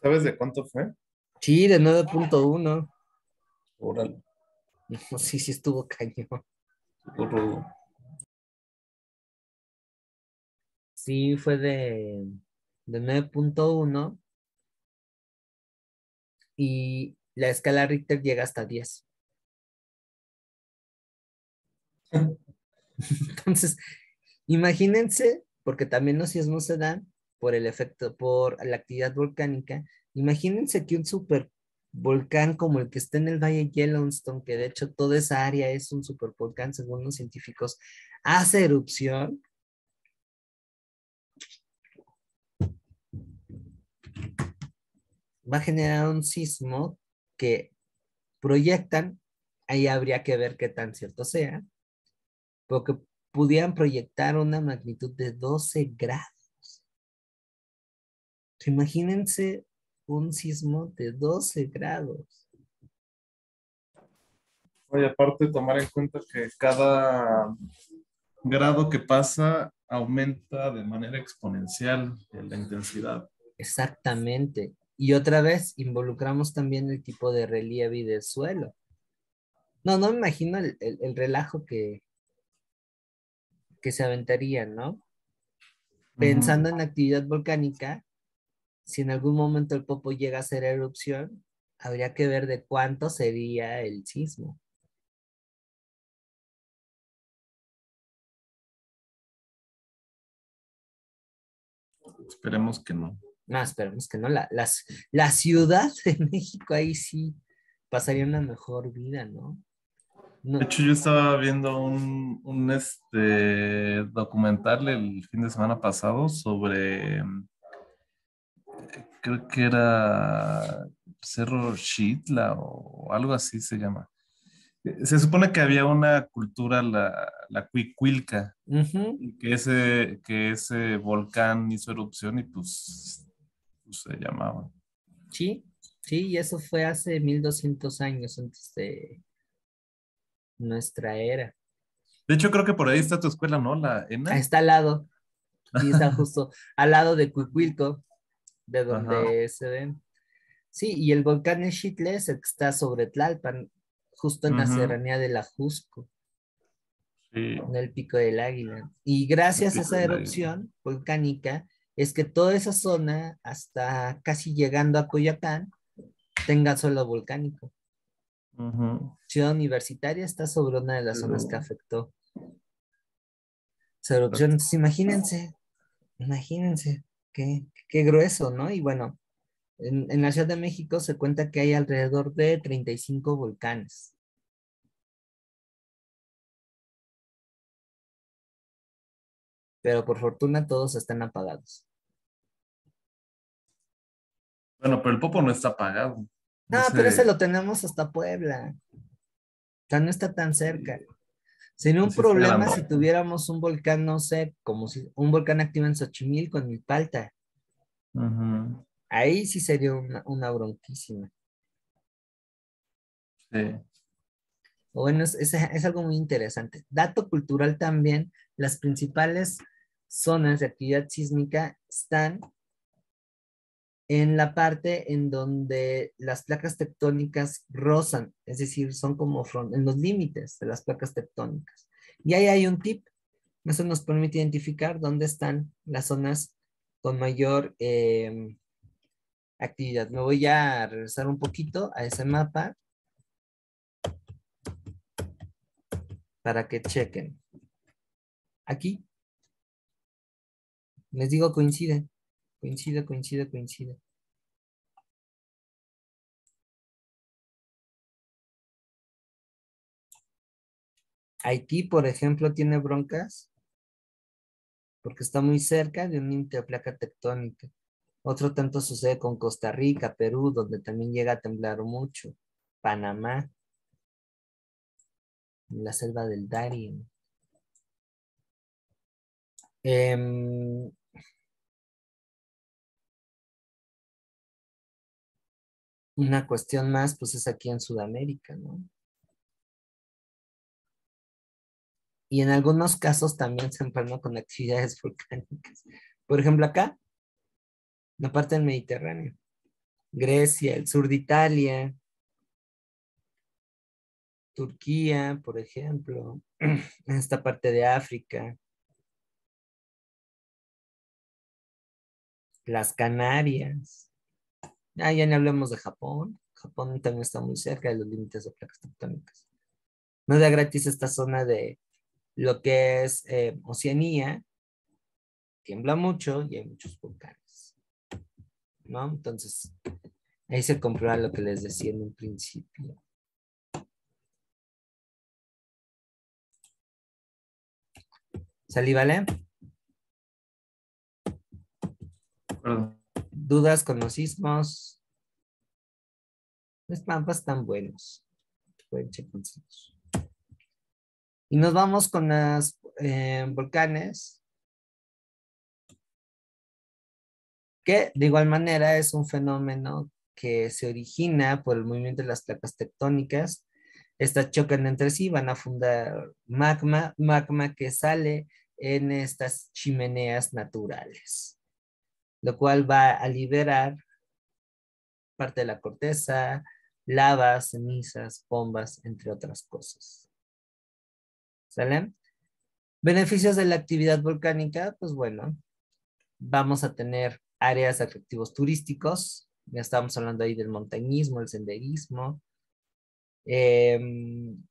¿Sabes de cuánto fue? Sí, de 9.1. Órale. Sí, sí estuvo cañón. Rudo. Sí, fue de, de 9.1 y la escala Richter llega hasta 10. Entonces, imagínense, porque también los sismos se dan por el efecto, por la actividad volcánica. Imagínense que un super volcán como el que está en el Valle Yellowstone, que de hecho toda esa área es un supervolcán según los científicos, hace erupción. Va a generar un sismo que proyectan, ahí habría que ver qué tan cierto sea, porque pudieran proyectar una magnitud de 12 grados. Imagínense un sismo de 12 grados. Oye, aparte tomar en cuenta que cada grado que pasa aumenta de manera exponencial la intensidad. Exactamente. Y otra vez involucramos también el tipo de relieve y de suelo. No, no me imagino el, el, el relajo que, que se aventaría, ¿no? Pensando en la actividad volcánica, si en algún momento el Popo llega a hacer erupción, habría que ver de cuánto sería el sismo. Esperemos que no. No, esperemos que no. La, las, la Ciudad de México ahí sí pasaría una mejor vida, ¿no? No. De hecho, yo estaba viendo un, un este, documental el fin de semana pasado sobre creo que era Cerro Chitla o algo así se llama. Se supone que había una cultura, la, la Cuicuilca, Uh -huh. que ese, que ese volcán hizo erupción y pues, se llamaba. Sí, sí, y eso fue hace 1200 años antes de nuestra era. De hecho, creo que por ahí está tu escuela, ¿no? La ENA. Ahí está al lado. Sí, está justo al lado de Cuicuilco de donde Ajá. se ven. Sí, y el volcán Xitle es el que está sobre Tlalpan, justo en uh -huh. la serranía de la Jusco, sí. en el pico del águila. Y gracias a esa erupción volcánica, es que toda esa zona, hasta casi llegando a Coyoacán, tenga suelo volcánico. Ciudad Universitaria está sobre una de las zonas que afectó. Esa erupción, imagínense, imagínense, qué, qué grueso, ¿no? Y bueno, en, en, la Ciudad de México se cuenta que hay alrededor de 35 volcanes. Pero por fortuna todos están apagados. Bueno, pero el Popo no está apagado. No, pero ese lo tenemos hasta Puebla. O sea, no está tan cerca. Sería un problema si tuviéramos un volcán, no sé, como si un volcán activo en Xochimilco, en Milpalta. Ahí sí sería una, una bronquísima. Sí. Bueno, es, es, es, algo muy interesante. Dato cultural también, las principales zonas de actividad sísmica están en la parte en donde las placas tectónicas rozan, es decir, son como en los límites de las placas tectónicas. Y ahí hay un tip, eso nos permite identificar dónde están las zonas con mayor eh, actividad. Me voy a regresar un poquito a ese mapa para que chequen. Aquí. Les digo coincide. Coincide, coincide, coincide. Haití, por ejemplo, tiene broncas porque está muy cerca de un límite de placa tectónica. Otro tanto sucede con Costa Rica, Perú, donde también llega a temblar mucho. Panamá, la selva del Darien. Eh, una cuestión más, pues es aquí en Sudamérica, ¿no? Y en algunos casos también se empalma con actividades volcánicas. Por ejemplo, acá, la parte del Mediterráneo, Grecia, el sur de Italia, Turquía, por ejemplo, en esta parte de África, las Canarias, Ah, ya no hablemos de Japón. Japón también está muy cerca de los límites de placas tectónicas. No da gratis esta zona de lo que es eh, Oceanía. Tiembla mucho y hay muchos volcanes. ¿No? Entonces, ahí se comprueba lo que les decía en un principio. ¿Salí, vale? Perdón dudas con los sismos. Los mapas están buenos. Y nos vamos con los eh, volcanes. Que de igual manera es un fenómeno que se origina por el movimiento de las placas tectónicas. Estas chocan entre sí, van a fundar magma, magma que sale en estas chimeneas naturales lo cual va a liberar parte de la corteza, lavas, cenizas, bombas, entre otras cosas. ¿Sale? Beneficios de la actividad volcánica, pues bueno, vamos a tener áreas de atractivos turísticos, ya estábamos hablando ahí del montañismo, el senderismo, em,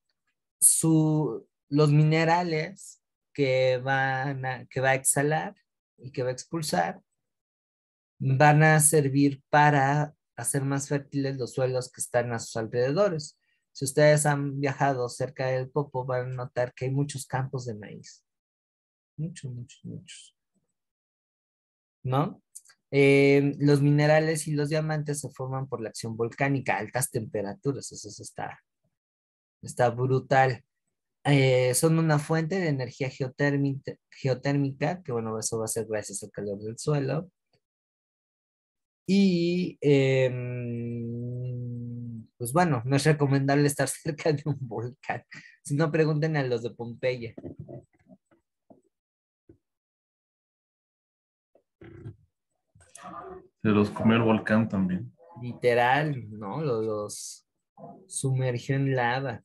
los minerales que, van que va a exhalar y que va a expulsar van a servir para hacer más fértiles los suelos que están a sus alrededores. Si ustedes han viajado cerca del Popo, van a notar que hay muchos campos de maíz. Muchos, muchos, muchos. ¿No? Eh, los minerales y los diamantes se forman por la acción volcánica, altas temperaturas, eso, está, está brutal. Eh, son una fuente de energía geotérmica, geotérmica, que bueno, eso va a ser gracias al calor del suelo. Y em, pues bueno, no es recomendable estar cerca de un volcán. Si no, pregunten a los de Pompeya. Se los comió el volcán también. Literal, ¿no? Los, sumergió en lava.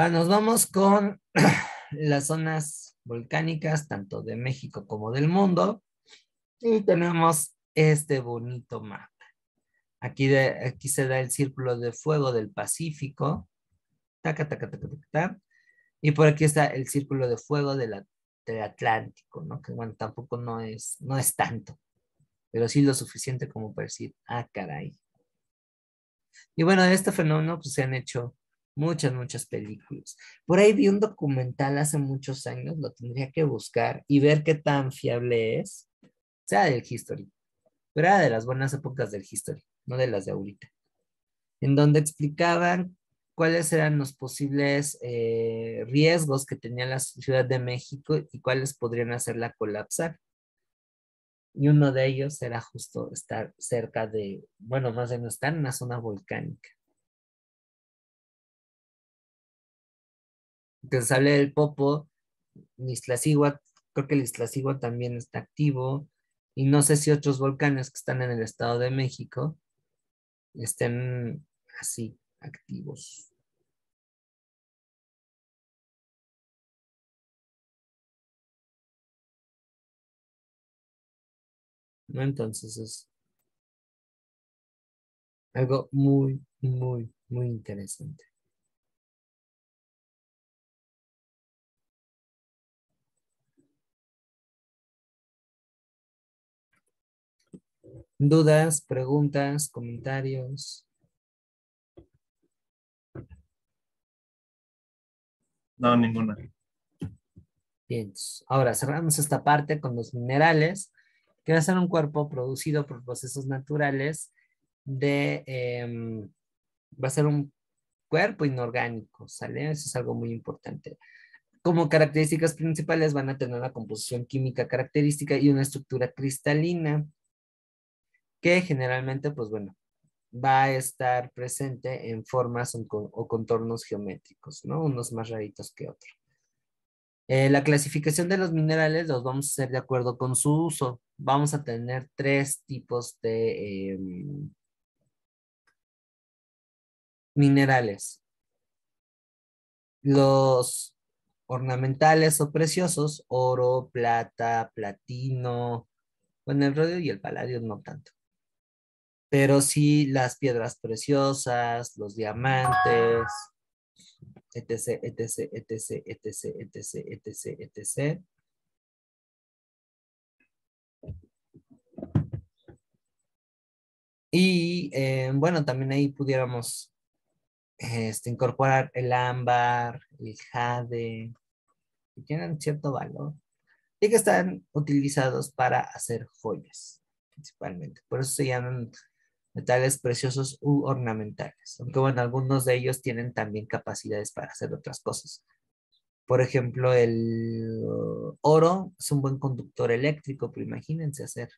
Ah, nos vamos con las zonas volcánicas, tanto de México como del mundo. Y tenemos este bonito mapa. Aquí, aquí se da el círculo de fuego del Pacífico. Taca, taca, taca, taca, Y por aquí está el círculo de fuego del Atlántico, ¿no? Que bueno, tampoco no es, no es tanto, pero sí lo suficiente como para decir, ah, caray. Y bueno, de este fenómeno pues, se han hecho muchas, muchas películas. Por ahí vi un documental hace muchos años, lo tendría que buscar y ver qué tan fiable es, sea del History, pero era de las buenas épocas del History, no de las de ahorita, en donde explicaban cuáles eran los posibles eh, riesgos que tenía la Ciudad de México y cuáles podrían hacerla colapsar. Y uno de ellos era justo estar cerca de, bueno, más bien estar en una zona volcánica. Entonces sale el Popo, Iztaccíhuatl, creo que el Iztaccíhuatl también está activo, y no sé si otros volcanes que están en el Estado de México estén así activos. ¿No? Entonces es algo muy, muy, muy interesante. ¿Dudas, preguntas, comentarios? No, ninguna. Bien, ahora cerramos esta parte con los minerales, que va a ser un cuerpo producido por procesos naturales de, em, va a ser un cuerpo inorgánico, ¿sale? Eso es algo muy importante. Como características principales van a tener una composición química característica y una estructura cristalina que generalmente, pues bueno, va a estar presente en formas o contornos geométricos, ¿no? Unos más raritos que otros. Eh, la clasificación de los minerales los vamos a hacer de acuerdo con su uso. Vamos a tener tres tipos de em, minerales. Los ornamentales o preciosos, oro, plata, platino, bueno, el rodio y el paladio no tanto pero sí las piedras preciosas, los diamantes, etc, etc, etc, etc, etc, etc, etc. Y eh, bueno, también ahí pudiéramos este, incorporar el ámbar, el jade, que tienen cierto valor y que están utilizados para hacer joyas, principalmente. Por eso se llaman metales preciosos u ornamentales, aunque bueno, algunos de ellos tienen también capacidades para hacer otras cosas. Por ejemplo, el oro es un buen conductor eléctrico, pero imagínense hacer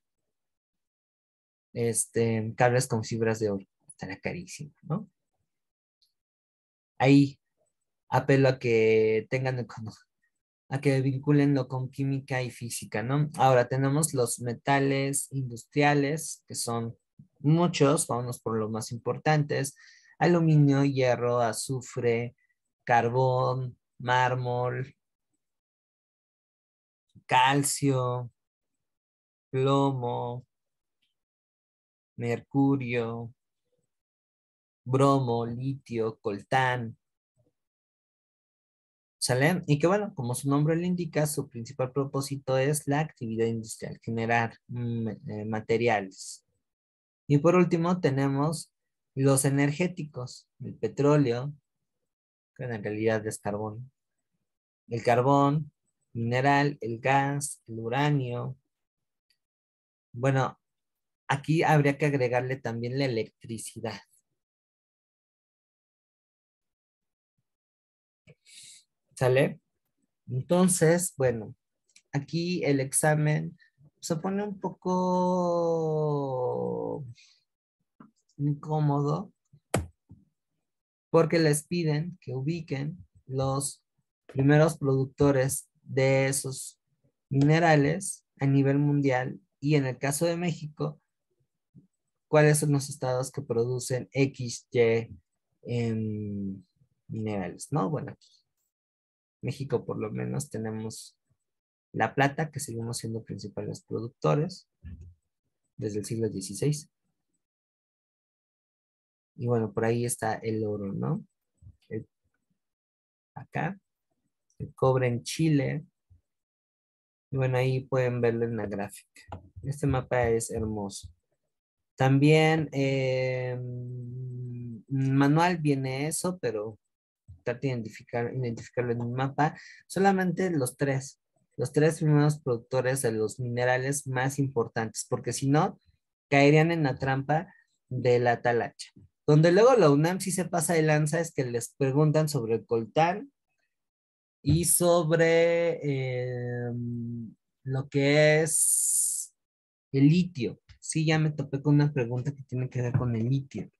este, cables con fibras de oro. Estaría carísimo, ¿no? Ahí apelo a que tengan a que vinculenlo con química y física, ¿no? Ahora tenemos los metales industriales, que son muchos, vamos por los más importantes, aluminio, hierro, azufre, carbón, mármol, calcio, plomo, mercurio, bromo, litio, coltán. ¿Sale? Y que bueno, como su nombre lo indica, su principal propósito es la actividad industrial, generar eh, materiales. Y por último tenemos los energéticos, el petróleo, que en realidad es carbón, el carbón, mineral, el gas, el uranio. Bueno, aquí habría que agregarle también la electricidad. ¿Sale? Entonces, bueno, aquí el examen se pone un poco incómodo porque les piden que ubiquen los primeros productores de esos minerales a nivel mundial y en el caso de México, cuáles son los estados que producen X, Y, minerales, ¿no? Bueno, aquí México por lo menos tenemos la plata, que seguimos siendo principales productores desde el siglo XVI. Y bueno, por ahí está el oro, ¿no? acá, el cobre en Chile. Y bueno, ahí pueden verlo en la gráfica. Este mapa es hermoso. También eh, manual viene eso, pero trata de identificar, identificarlo en un mapa. Solamente los tres, los tres primeros productores de los minerales más importantes, porque si no, caerían en la trampa de la talacha. Donde luego la UNAM sí se pasa de lanza es que les preguntan sobre el coltán y sobre em, lo que es el litio. Sí, ya me topé con una pregunta que tiene que ver con el litio.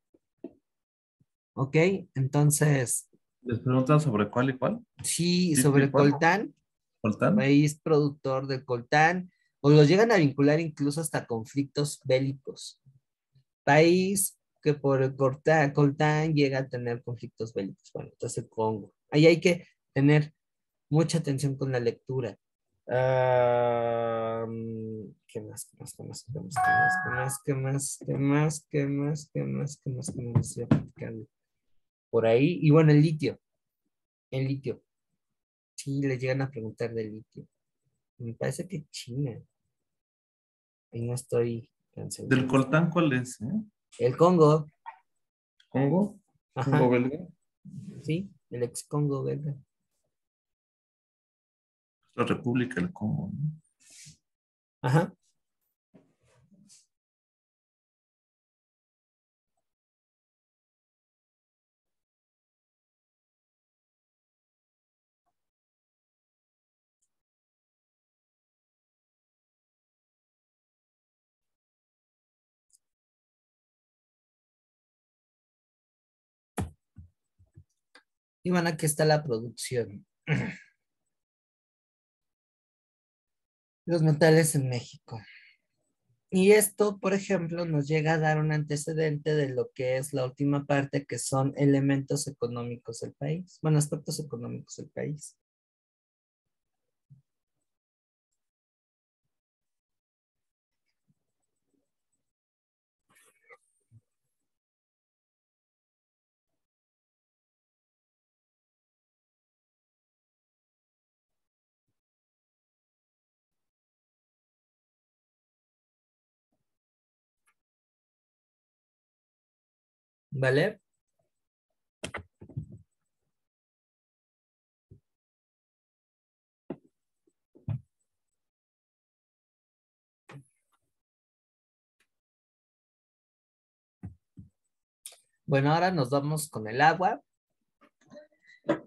¿Ok? Entonces. ¿Les preguntan sobre cuál y cuál? Sí, sobre coltán. País productor del coltán. O lo llegan a vincular incluso hasta conflictos bélicos. País que por el coltán, llega a tener conflictos bélicos. Bueno, entonces Congo. Ahí hay que tener mucha atención con la lectura. ¿Qué más? ¿Qué más? ¿Qué más? ¿Qué más? ¿Qué más? ¿Qué más? ¿Qué más? ¿Qué más? ¿Qué más? ¿Qué más? ¿Qué más? Por ahí. Y bueno, el litio. El litio. Sí, le llegan a preguntar del litio. Me parece que China. Ahí no estoy ¿Del coltán cuál es? Eh? El Congo. ¿Congo? ¿Congo belga? Sí, el ex Congo belga. La República del Congo. ¿no? Ajá. Y bueno, aquí está la producción. Los metales en México. Y esto, por ejemplo, nos llega a dar un antecedente de lo que es la última parte, que son elementos económicos del país, bueno, aspectos económicos del país. ¿Vale? Bueno, ahora nos vamos con el agua.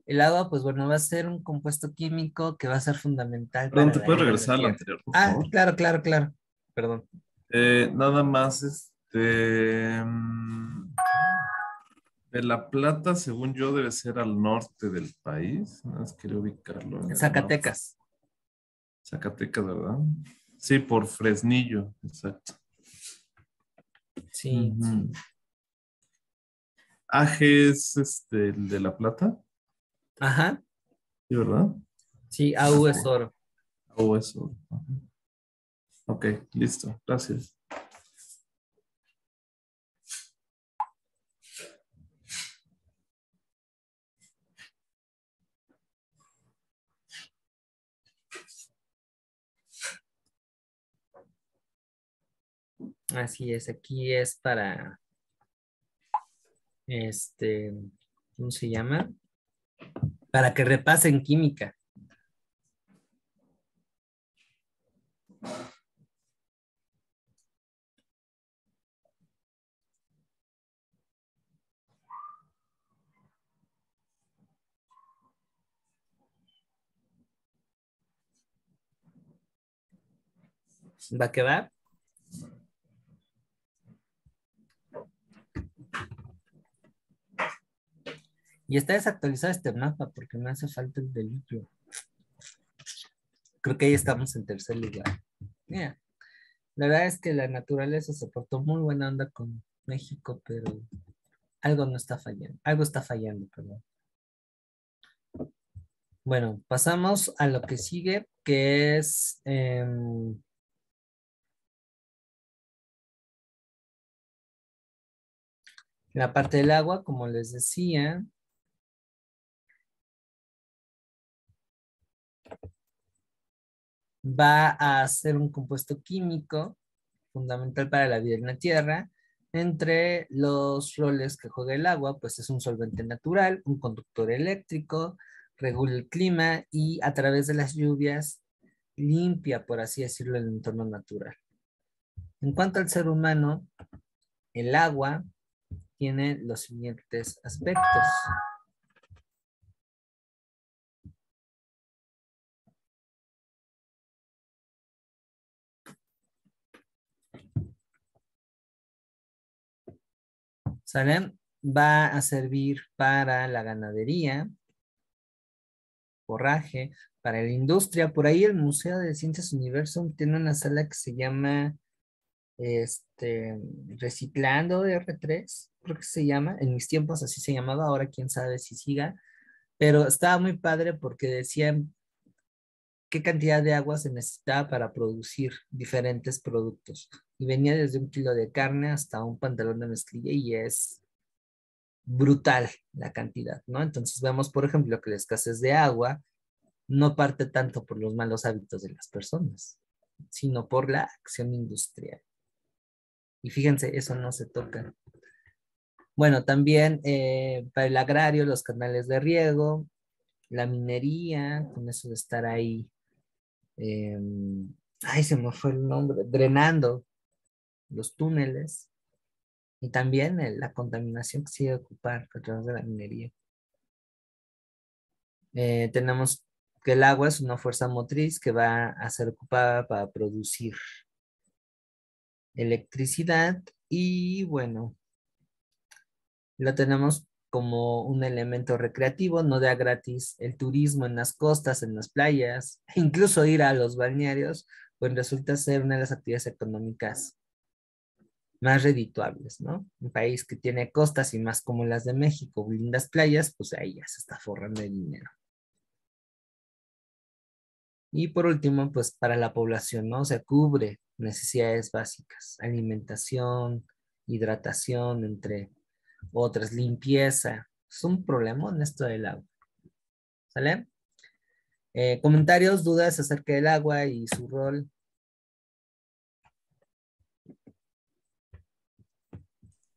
El agua, pues bueno, va a ser un compuesto químico que va a ser fundamental. Perdón, ¿te puedes regresar al anterior? ah, claro, claro, claro. Perdón. Eh, nada más, este. De La Plata, según yo, debe ser al norte del país. Nada más quiero ubicarlo. Zacatecas. Zacatecas, ¿verdad? Sí, por Fresnillo, exacto. Sí. es este, el de La Plata. Ajá. Sí, ¿verdad? Sí, AU es oro. AU es oro. Ok, listo. Gracias. Así es, aquí es para, este, ¿cómo se llama? Para que repasen química. ¿Va que va? Y está desactualizado este mapa porque me hace falta el delito. Creo que ahí estamos en tercer lugar. La verdad es que la naturaleza se portó muy buena onda con México, pero algo no está fallando. Algo está fallando, perdón. Bueno, pasamos a lo que sigue, que es em, la parte del agua, como les decía. Va a ser un compuesto químico fundamental para la vida en la Tierra. Entre los roles que juega el agua, pues es un solvente natural, un conductor eléctrico, regula el clima y a través de las lluvias limpia, por así decirlo, el entorno natural. En cuanto al ser humano, el agua tiene los siguientes aspectos. ¿Sale? Va a servir para la ganadería, forraje, para la industria. Por ahí el Museo de Ciencias Universum tiene una sala que se llama este, Reciclando R3, creo que se llama. En mis tiempos así se llamaba, ahora quién sabe si siga. Pero estaba muy padre porque decían qué cantidad de agua se necesitaba para producir diferentes productos. Y venía desde un kilo de carne hasta un pantalón de mezclilla y es brutal la cantidad, ¿no? Entonces vemos, por ejemplo, que la escasez de agua no parte tanto por los malos hábitos de las personas, sino por la acción industrial. Y fíjense, eso no se toca. Bueno, también eh, para el agrario, los canales de riego, la minería, con eso de estar ahí, em, ay, se me fue el nombre, drenando los túneles, y también la contaminación que se a ocupar a través de la minería. Eh, tenemos que el agua es una fuerza motriz que va a ser ocupada para producir electricidad y bueno, lo tenemos como un elemento recreativo, no da gratis el turismo en las costas, en las playas, incluso ir a los balnearios, pues resulta ser una de las actividades económicas más redituables, ¿no? Un país que tiene costas y más como las de México, lindas playas, pues ahí ya se está forrando de dinero. Y por último, pues para la población, ¿no? Se cubre necesidades básicas, alimentación, hidratación, entre otras, limpieza. Es un problema en esto del agua. ¿Sale? Eh, comentarios, dudas acerca del agua y su rol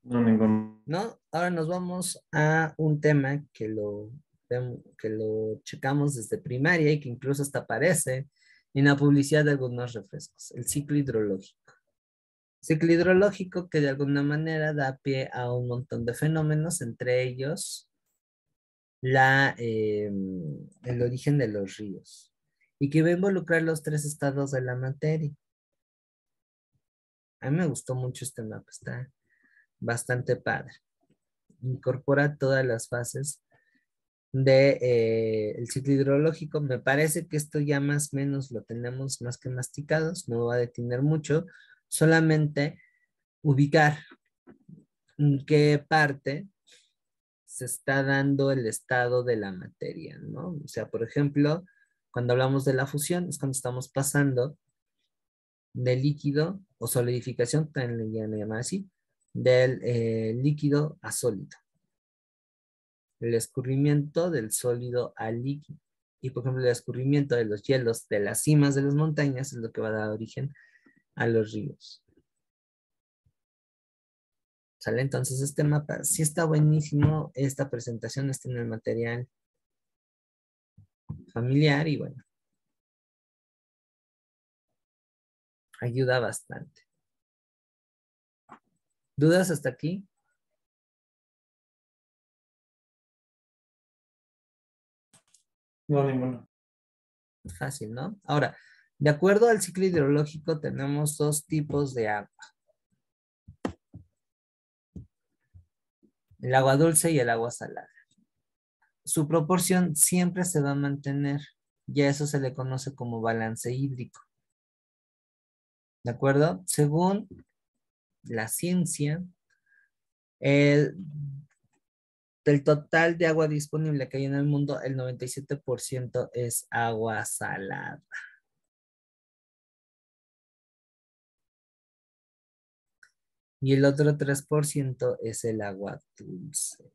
No, ninguno. No, ahora nos vamos a un tema que lo, que lo checamos desde primaria y que incluso hasta aparece en la publicidad de algunos refrescos, el ciclo hidrológico. Ciclo hidrológico que de alguna manera da pie a un montón de fenómenos, entre ellos la, em, el origen de los ríos y que va a involucrar los tres estados de la materia. A mí me gustó mucho este mapa, está, bastante padre. Incorpora todas las fases de, eh, el ciclo hidrológico. Me parece que esto ya más o menos lo tenemos más que masticados, no va a detener mucho, solamente ubicar en qué parte se está dando el estado de la materia, ¿no? O sea, por ejemplo, cuando hablamos de la fusión, es cuando estamos pasando de líquido o solidificación, también le llaman así, del eh, líquido a sólido. El escurrimiento del sólido al líquido. Y por ejemplo, el escurrimiento de los hielos de las cimas de las montañas es lo que va a dar origen a los ríos. ¿Sale? Entonces este mapa sí está buenísimo. Esta presentación está en el material familiar y bueno. Ayuda bastante. ¿Dudas hasta aquí? No, ninguno. Fácil, ¿no? Ahora, de acuerdo al ciclo hidrológico, tenemos dos tipos de agua. El agua dulce y el agua salada. Su proporción siempre se va a mantener y a eso se le conoce como balance hídrico. ¿De acuerdo? Según la ciencia, el del total de agua disponible que hay en el mundo, el 97% es agua salada. Y el otro 3% es el agua dulce.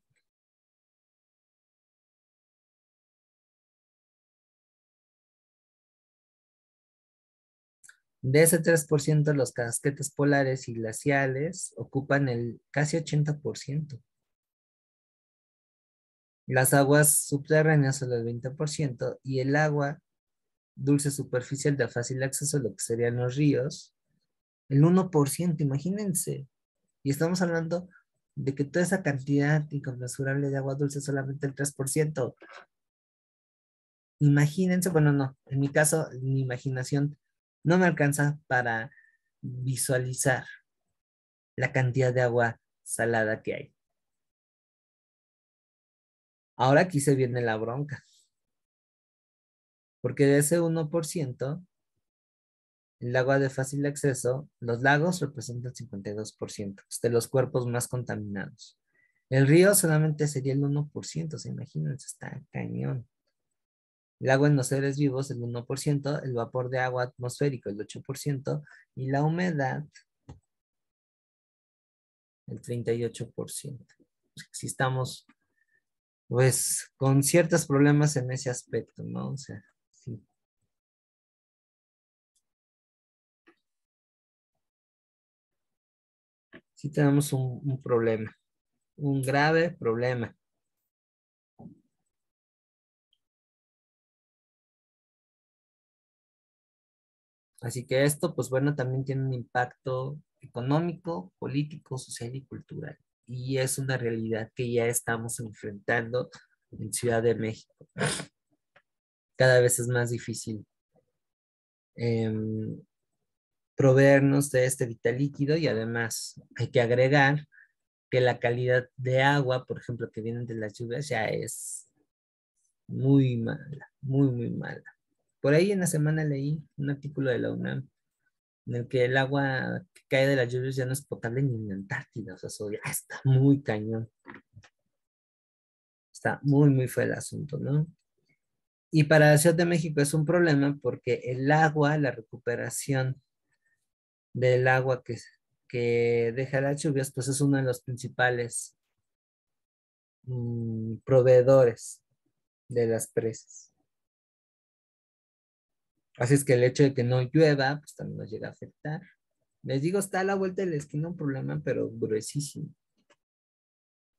De ese 3%, los casquetes polares y glaciales ocupan el casi 80%. Las aguas subterráneas son el 20% y el agua dulce superficial de fácil acceso, lo que serían los ríos, el 1%, imagínense. Y estamos hablando de que toda esa cantidad inconmensurable de agua dulce solamente el 3%. Imagínense, bueno, no, en mi caso, mi imaginación no me alcanza para visualizar la cantidad de agua salada que hay. Ahora aquí se viene la bronca. Porque de ese 1%, el agua de fácil acceso, los lagos representan 52% de los cuerpos más contaminados. El río solamente sería el 1%, se imaginan, está cañón. El agua en los seres vivos, el 1%, el vapor de agua atmosférico, el 8%, y la humedad, el 38%. Si estamos, pues, con ciertos problemas en ese aspecto, ¿no? O sea, Sí tenemos un, un problema, un grave problema. Así que esto, pues bueno, también tiene un impacto económico, político, social y cultural. Y es una realidad que ya estamos enfrentando en Ciudad de México. Cada vez es más difícil em, proveernos de este vital líquido y además hay que agregar que la calidad de agua, por ejemplo, que vienen de las lluvias ya es muy mala, muy, muy mala. Por ahí en la semana leí un artículo de la UNAM en el que el agua que cae de las lluvias ya no es potable ni en Antártida, o sea, eso ya está muy cañón. Está muy, muy feo el asunto, ¿no? Y para la Ciudad de México es un problema porque el agua, la recuperación del agua que, que deja las lluvias, pues es uno de los principales mm, proveedores de las presas. Así es que el hecho de que no llueva, pues también nos llega a afectar. Les digo, está a la vuelta de la esquina un problema, pero gruesísimo.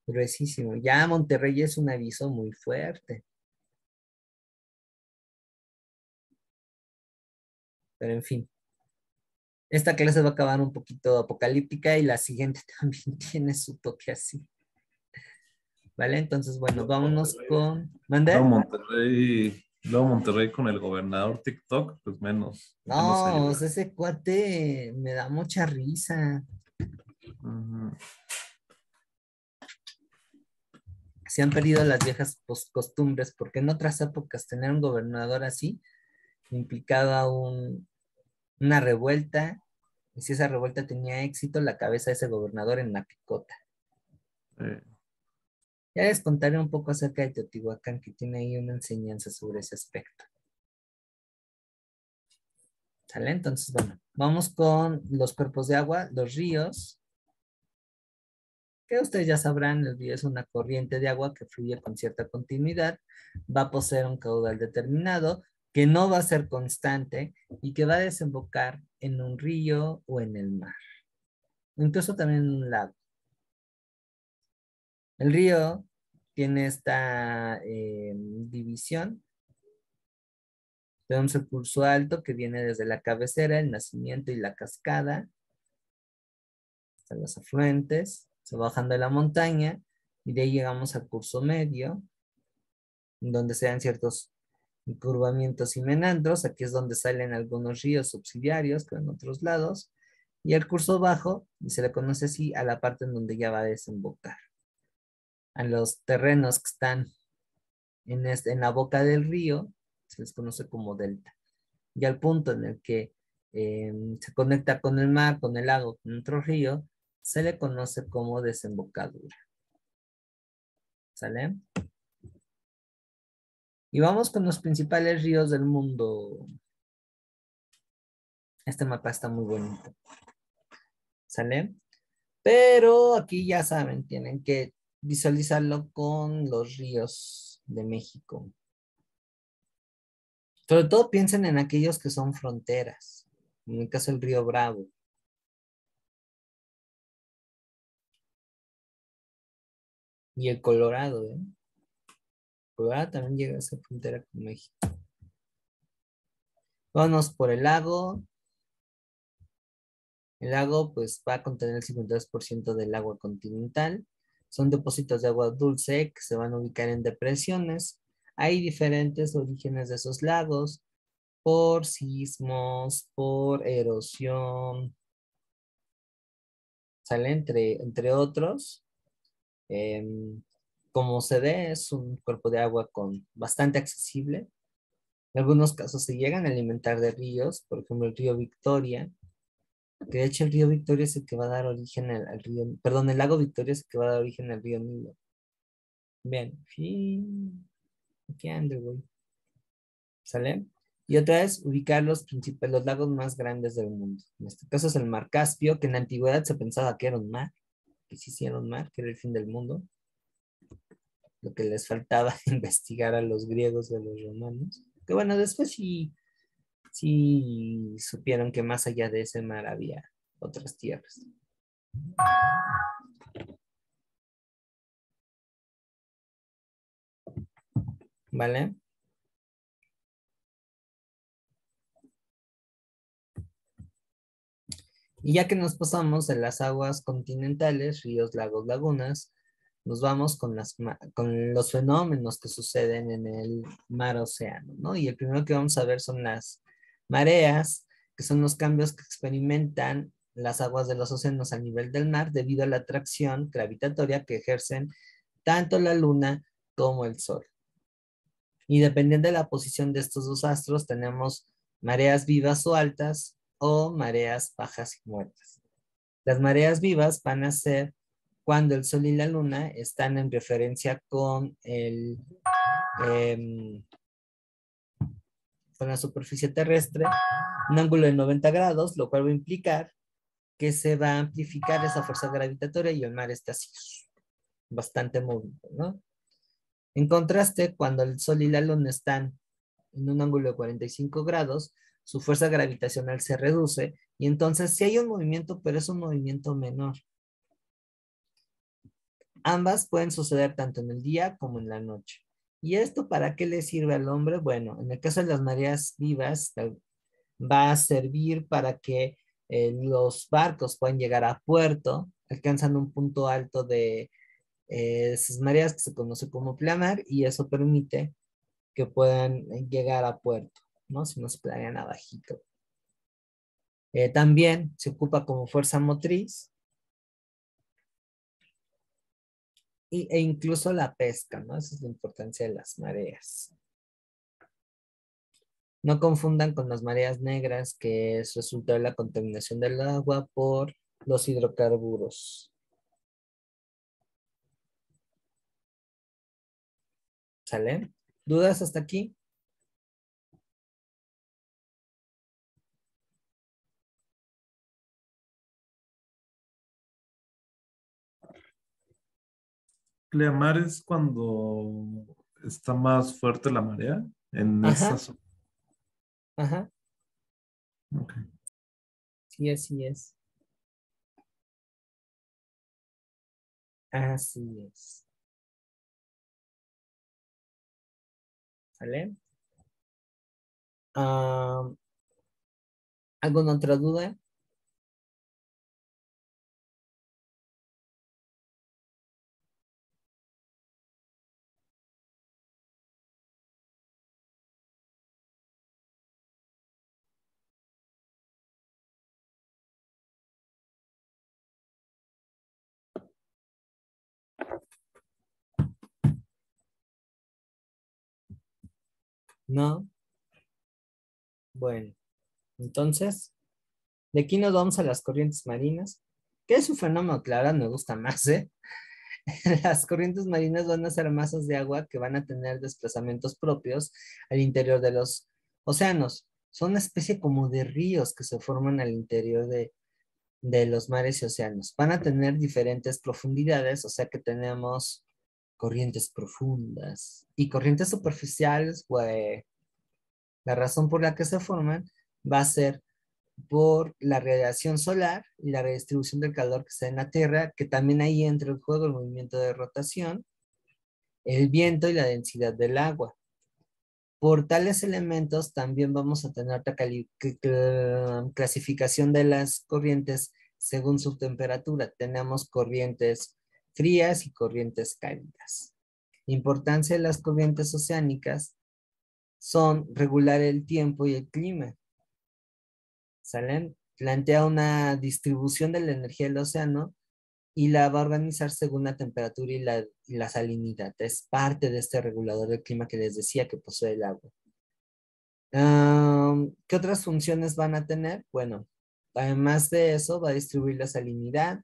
Gruesísimo. Ya Monterrey es un aviso muy fuerte. Pero en fin. Esta clase va a acabar un poquito apocalíptica y la siguiente también tiene su toque así. ¿Vale? Entonces, bueno, vámonos con... ¿Mande? Monterrey Luego Monterrey con el gobernador TikTok, pues menos. No, ese cuate me da mucha risa. Se han perdido las viejas costumbres, porque en otras épocas tener un gobernador así implicaba un, una revuelta, y si esa revuelta tenía éxito, la cabeza de ese gobernador en la picota. Ya les contaré un poco acerca de Teotihuacán, que tiene ahí una enseñanza sobre ese aspecto. ¿Sale? Entonces, bueno, vamos con los cuerpos de agua, los ríos. Que ustedes ya sabrán, el río es una corriente de agua que fluye con cierta continuidad, va a poseer un caudal determinado, que no va a ser constante y que va a desembocar en un río o en el mar. Incluso también en un lago. El río tiene esta eh, división. Tenemos el curso alto que viene desde la cabecera, el nacimiento y la cascada. Están los afluentes, se bajando de la montaña y de ahí llegamos al curso medio, donde se dan ciertos curvamientos y menandros. Aquí es donde salen algunos ríos subsidiarios que en otros lados. Y el curso bajo, se le conoce así a la parte en donde ya va a desembocar a los terrenos que están en, este, en la boca del río, se les conoce como delta. Y al punto en el que em, se conecta con el mar, con el lago, con otro río, se le conoce como desembocadura. ¿Sale? Y vamos con los principales ríos del mundo. Este mapa está muy bonito. ¿Sale? Pero aquí ya saben, tienen que visualizarlo con los ríos de México. Sobre todo piensen en aquellos que son fronteras. En el caso del río Bravo. Y el Colorado, ¿eh? También llega a ser frontera con México. Vámonos por el lago. El lago pues va a contener el 52% del agua continental. Son depósitos de agua dulce que se van a ubicar en depresiones. Hay diferentes orígenes de esos lagos por sismos, por erosión, sale entre, entre otros. Em, como se ve, es un cuerpo de agua con bastante accesible. En algunos casos se llegan a alimentar de ríos, por ejemplo el río Victoria, que de hecho el río Victoria es el que va a dar origen al, río, perdón, el lago Victoria es el que va a dar origen al río Nilo. Bien. Aquí ando, güey. ¿Sale? Y otra es ubicar los, los lagos más grandes del mundo. En este caso es el mar Caspio, que en la antigüedad se pensaba que era un mar, que sí, sí era un mar, que era el fin del mundo. Lo que les faltaba investigar a los griegos a los romanos. Que bueno, después sí sí supieron que más allá de ese mar había otras tierras. ¿Vale? Y ya que nos pasamos de las aguas continentales, ríos, lagos, lagunas, nos vamos con, los fenómenos que suceden en el mar océano, ¿no? Y el primero que vamos a ver son las mareas, que son los cambios que experimentan las aguas de los océanos a nivel del mar debido a la atracción gravitatoria que ejercen tanto la luna como el sol. Y dependiendo de la posición de estos dos astros, tenemos mareas vivas o altas o mareas bajas y muertas. Las mareas vivas van a ser cuando el sol y la luna están en referencia con el, em, la superficie terrestre, un ángulo de 90 grados, lo cual va a implicar que se va a amplificar esa fuerza gravitatoria y el mar está así, bastante movido, ¿no? En contraste, cuando el Sol y la Luna están en un ángulo de 45 grados, su fuerza gravitacional se reduce y entonces sí hay un movimiento, pero es un movimiento menor. Ambas pueden suceder tanto en el día como en la noche. ¿Y esto para qué le sirve al hombre? Bueno, en el caso de las mareas vivas, va a servir para que eh, los barcos puedan llegar a puerto, alcanzan un punto alto de eh, esas mareas que se conoce como pleamar y eso permite que puedan llegar a puerto, ¿no? Si no se planean abajito. Eh, también se ocupa como fuerza motriz e incluso la pesca, ¿no? Esa es la importancia de las mareas. No confundan con las mareas negras, que es resultado de la contaminación del agua por los hidrocarburos. ¿Sale? ¿Dudas hasta aquí? Pleamar es cuando está más fuerte la marea en esa zona. Ajá. Ok. Sí, así es. Así es. ¿Sale? ¿Alguna otra duda? ¿No? Bueno, entonces, de aquí nos vamos a las corrientes marinas, que es un fenómeno claro, me gusta más, ¿eh? las corrientes marinas van a ser masas de agua que van a tener desplazamientos propios al interior de los océanos. Son una especie como de ríos que se forman al interior de, de los mares y océanos. Van a tener diferentes profundidades, o sea que tenemos corrientes profundas y corrientes superficiales, pues la razón por la que se forman va a ser por la radiación solar y la redistribución del calor que está en la Tierra, que también ahí entra en juego el movimiento de rotación, el viento y la densidad del agua. Por tales elementos también vamos a tener otra clasificación de las corrientes según su temperatura. Tenemos corrientes frías y corrientes cálidas. La importancia de las corrientes oceánicas son regular el tiempo y el clima. ¿Salen? Plantea una distribución de la energía del océano y la va a organizar según la temperatura y la, salinidad. Es parte de este regulador del clima que les decía que posee el agua. ¿Qué otras funciones van a tener? Bueno, además de eso, va a distribuir la salinidad,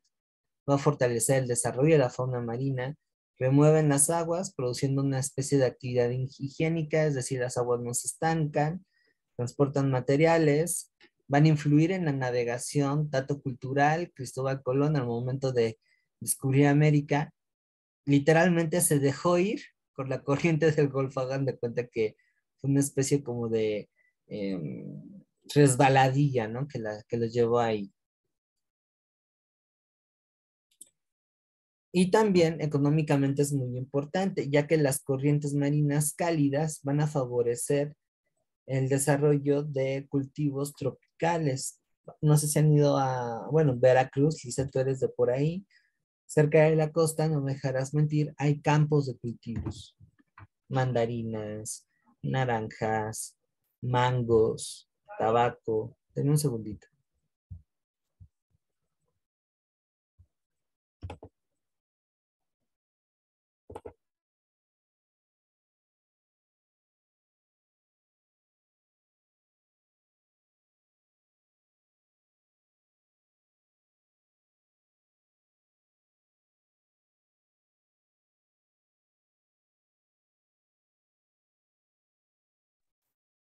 va a fortalecer el desarrollo de la fauna marina, remueven las aguas, produciendo una especie de actividad higiénica, es decir, las aguas no se estancan, transportan materiales, van a influir en la navegación, dato cultural, Cristóbal Colón al momento de descubrir América, literalmente se dejó ir por la corriente del Golfo, hagan de cuenta que fue una especie como de em, resbaladilla, ¿no? Que, la, que lo llevó ahí. Y también económicamente es muy importante, ya que las corrientes marinas cálidas van a favorecer el desarrollo de cultivos tropicales. No sé si han ido a, bueno, Veracruz, si tú eres de por ahí, cerca de la costa, no me dejarás mentir, hay campos de cultivos, mandarinas, naranjas, mangos, tabaco. Ten un segundito.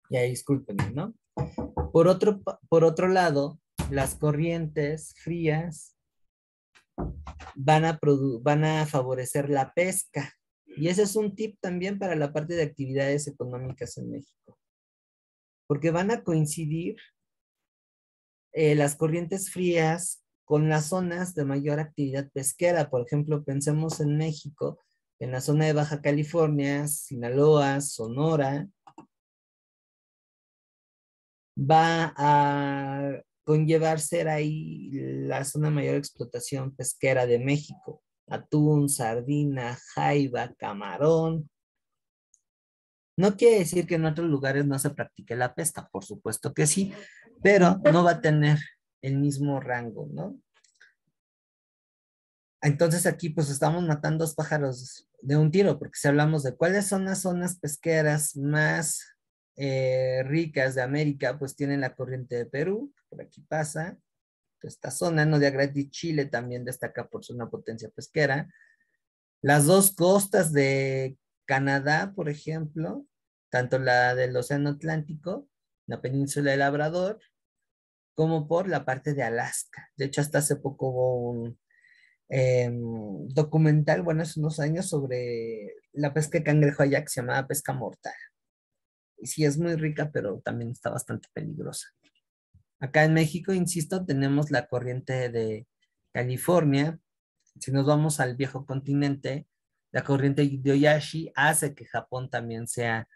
Ya discúlpenme, ¿no? Por otro, por otro lado, las corrientes frías van a, van a favorecer la pesca. Y ese es un tip también para la parte de actividades económicas en México. Porque van a coincidir eh, las corrientes frías con las zonas de mayor actividad pesquera. Por ejemplo, pensemos en México, en la zona de Baja California, Sinaloa, Sonora, va a conllevar ser ahí la zona mayor explotación pesquera de México. Atún, sardina, jaiba, camarón. No quiere decir que en otros lugares no se practique la pesca, por supuesto que sí, pero no va a tener el mismo rango, ¿no? Entonces aquí pues estamos matando dos pájaros de un tiro, porque si hablamos de cuáles son las zonas pesqueras más eh, ricas de América, pues tienen la corriente de Perú, por aquí pasa. Esta zona, no de gratis Chile también destaca por ser una potencia pesquera. Las dos costas de Canadá, por ejemplo, tanto la del Océano Atlántico, la península de Labrador, como por la parte de Alaska. De hecho, hasta hace poco hubo un em, documental, bueno, hace unos años, sobre la pesca de cangrejo allá que se llamaba pesca mortal sí es muy rica, pero también está bastante peligrosa. Acá en México, insisto, tenemos la corriente de California. Si nos vamos al viejo continente, la corriente de Oyashi hace que Japón también sea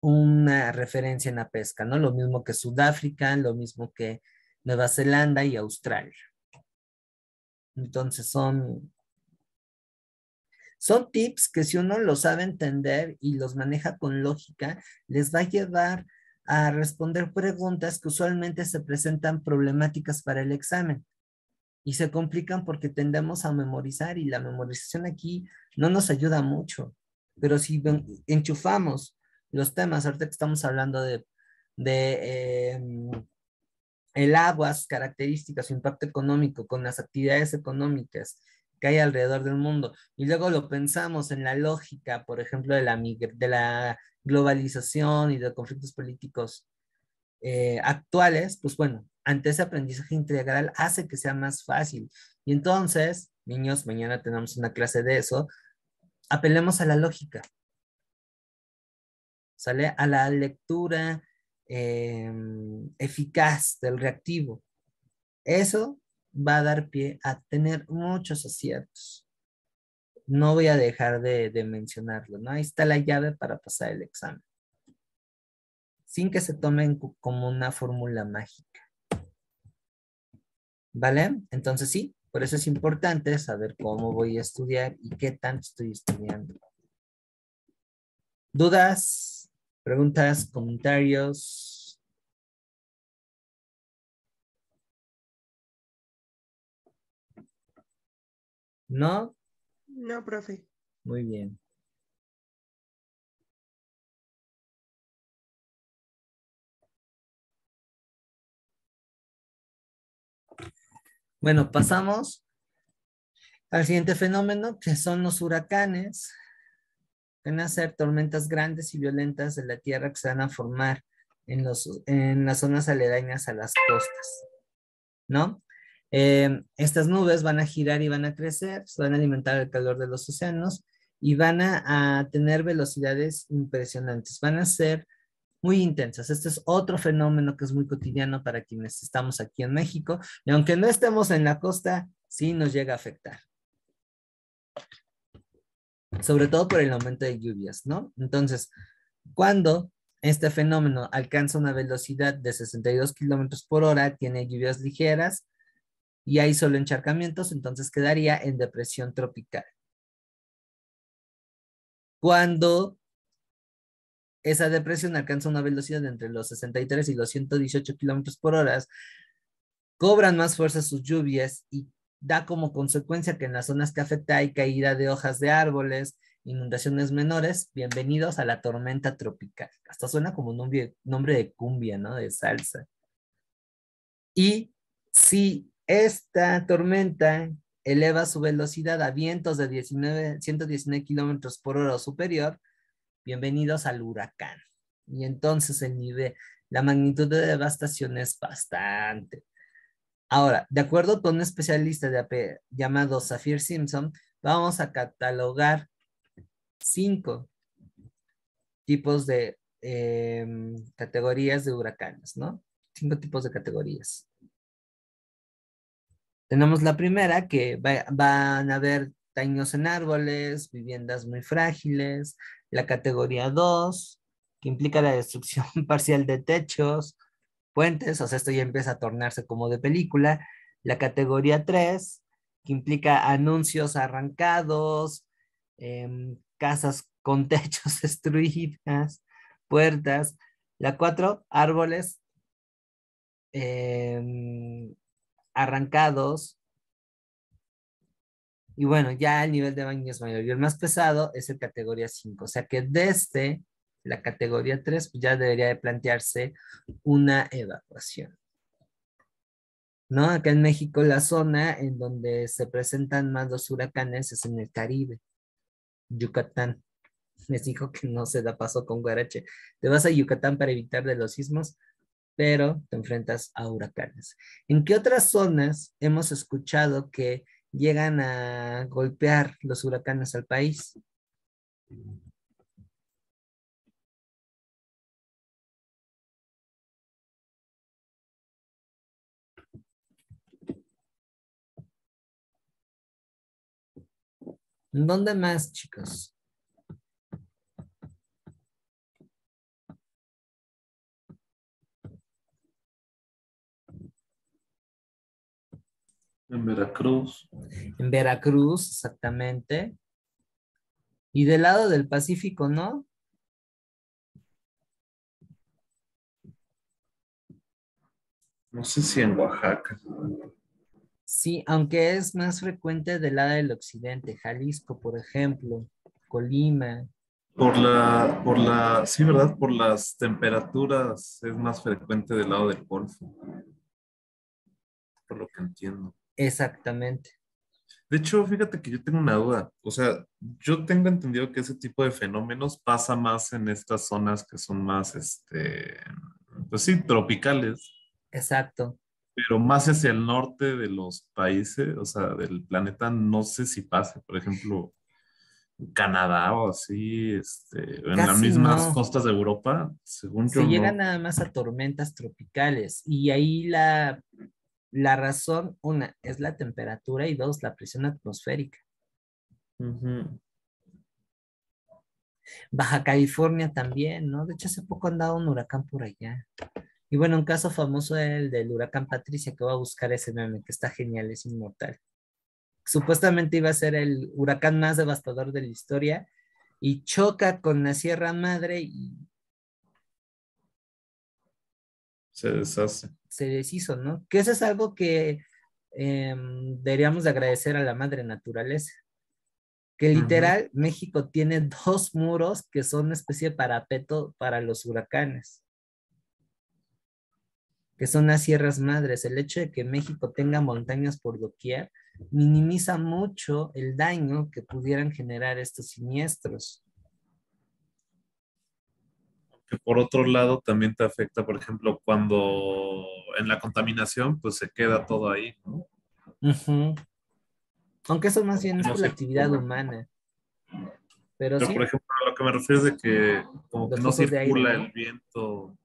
una referencia en la pesca, ¿no? Lo mismo que Sudáfrica, lo mismo que Nueva Zelanda y Australia. Entonces son son tips que si uno los sabe entender y los maneja con lógica, les va a llevar a responder preguntas que usualmente se presentan problemáticas para el examen y se complican porque tendemos a memorizar y la memorización aquí no nos ayuda mucho. Pero si enchufamos los temas, ahorita que estamos hablando de, de em, el agua, sus características, su impacto económico con las actividades económicas que hay alrededor del mundo. Y luego lo pensamos en la lógica, por ejemplo, de la, de la globalización y de conflictos políticos eh, actuales, pues bueno, ante ese aprendizaje integral hace que sea más fácil. Y entonces, niños, mañana tenemos una clase de eso, apelemos a la lógica. ¿Sale? A la lectura em, eficaz del reactivo. Eso va a dar pie a tener muchos aciertos. No voy a dejar de, mencionarlo, ¿no? Ahí está la llave para pasar el examen. Sin que se tomen como una fórmula mágica. ¿Vale? Entonces sí, por eso es importante saber cómo voy a estudiar y qué tanto estoy estudiando. ¿Dudas? ¿Preguntas? ¿Comentarios? ¿No? No, profe. Muy bien. Bueno, pasamos al siguiente fenómeno, que son los huracanes. Van a ser tormentas grandes y violentas de la Tierra que se van a formar en, los, en las zonas aledañas a las costas, ¿no? Eh, estas nubes van a girar y van a crecer, van a alimentar el calor de los océanos y van a, a tener velocidades impresionantes. Van a ser muy intensas. Este es otro fenómeno que es muy cotidiano para quienes estamos aquí en México y aunque no estemos en la costa, sí nos llega a afectar. Sobre todo por el aumento de lluvias, ¿no? Entonces, cuando este fenómeno alcanza una velocidad de 62 kilómetros por hora, tiene lluvias ligeras y hay solo encharcamientos, entonces quedaría en depresión tropical. Cuando esa depresión alcanza una velocidad de entre los 63 y los 118 kilómetros por hora, cobran más fuerza sus lluvias y da como consecuencia que en las zonas que afecta hay caída de hojas de árboles, inundaciones menores. Bienvenidos a la tormenta tropical. Hasta suena como un nombre, nombre de cumbia, ¿no? De salsa. Y si esta tormenta eleva su velocidad a vientos de 19, 119 kilómetros por hora superior, bienvenidos al huracán. Y entonces el nivel, la magnitud de devastación es bastante. Ahora, de acuerdo con un especialista de llamado Zafir Simpson, vamos a catalogar cinco tipos de em, categorías de huracanes, ¿no? Cinco tipos de categorías. Tenemos la primera que van a haber daños en árboles, viviendas muy frágiles, la categoría 2, que implica la destrucción parcial de techos, puentes, o sea, esto ya empieza a tornarse como de película. La categoría 3, que implica anuncios arrancados, em, casas con techos destruidas, puertas. La 4, árboles em, arrancados, y bueno, ya el nivel de baño es mayor. Y el más pesado es el categoría 5. O sea que desde la categoría 3 pues ya debería de plantearse una evacuación. ¿No? Acá en México la zona en donde se presentan más los huracanes es en el Caribe, Yucatán. Les dijo que no se da paso con Guarache. Te vas a Yucatán para evitar de los sismos, pero te enfrentas a huracanes. ¿En qué otras zonas hemos escuchado que llegan a golpear los huracanes al país. ¿Dónde más, chicos? En Veracruz. En Veracruz, exactamente. Y del lado del Pacífico, ¿no? No sé si en Oaxaca. Sí, aunque es más frecuente del lado del occidente, Jalisco, por ejemplo, Colima. Por la, por la, sí, ¿verdad? Por las temperaturas es más frecuente del lado del Golfo. Por lo que entiendo. Exactamente. De hecho, fíjate que yo tengo una duda. O sea, yo tengo entendido que ese tipo de fenómenos pasa más en estas zonas que son más, este, pues sí, tropicales. Exacto. Pero más hacia el norte de los países, o sea, del planeta, no sé si pase. Por ejemplo, Canadá o así, este, en las mismas costas de Europa, según yo. Se llega nada más a tormentas tropicales y ahí la, la razón, una, es la temperatura y dos, la presión atmosférica. Baja California también, ¿no? De hecho, hace poco andaba un huracán por allá. Y bueno, un caso famoso es el del huracán Patricia, que va a buscar ese meme, que está genial, es inmortal supuestamente iba a ser el huracán más devastador de la historia y choca con la Sierra Madre y se deshace. Se deshizo, ¿no? Que eso es algo que em, deberíamos de agradecer a la madre naturaleza. Que literal, México tiene dos muros que son una especie de parapeto para los huracanes que son las sierras madres. El hecho de que México tenga montañas por doquier minimiza mucho el daño que pudieran generar estos siniestros. Que por otro lado también te afecta, por ejemplo, cuando en la contaminación, pues se queda todo ahí, ¿no? Aunque eso más bien es por la actividad humana. Pero, por ejemplo, lo que me refiero es de que como que no circula el viento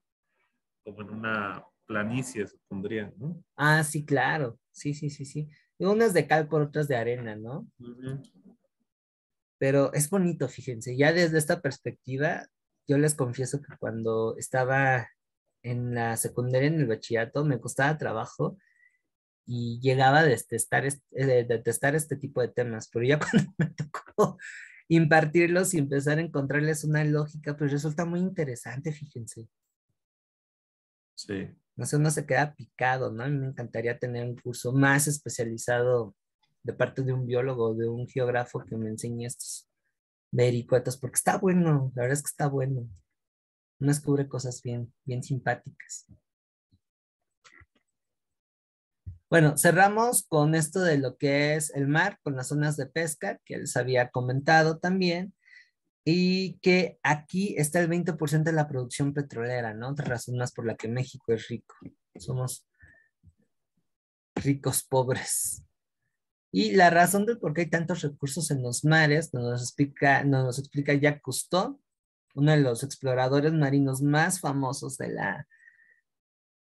como en una planicie, supondría, ¿no? Ah, sí, claro. Sí, sí, sí, sí. Unas de cal por otras de arena, ¿no? Pero es bonito, fíjense, ya desde esta perspectiva, yo les confieso que cuando estaba en la secundaria, en el bachillerato, me costaba trabajo y llegaba a detestar, este, eh, detestar este tipo de temas, pero ya cuando me tocó impartirlos y empezar a encontrarles una lógica, pues resulta muy interesante, fíjense. Sí no sé, uno se queda picado, ¿no? A mí me encantaría tener un curso más especializado de parte de un biólogo, de un geógrafo que me enseñe estos vericuetos, porque está bueno, la verdad es que está bueno. Uno descubre cosas bien, bien simpáticas. Bueno, cerramos con esto de lo que es el mar, con las zonas de pesca, que les había comentado también y que aquí está el 20% de la producción petrolera, ¿no? Otra razón más por la que México es rico. Somos ricos pobres. Y la razón de por qué hay tantos recursos en los mares nos explica, nos explica Jacques Cousteau, uno de los exploradores marinos más famosos de la,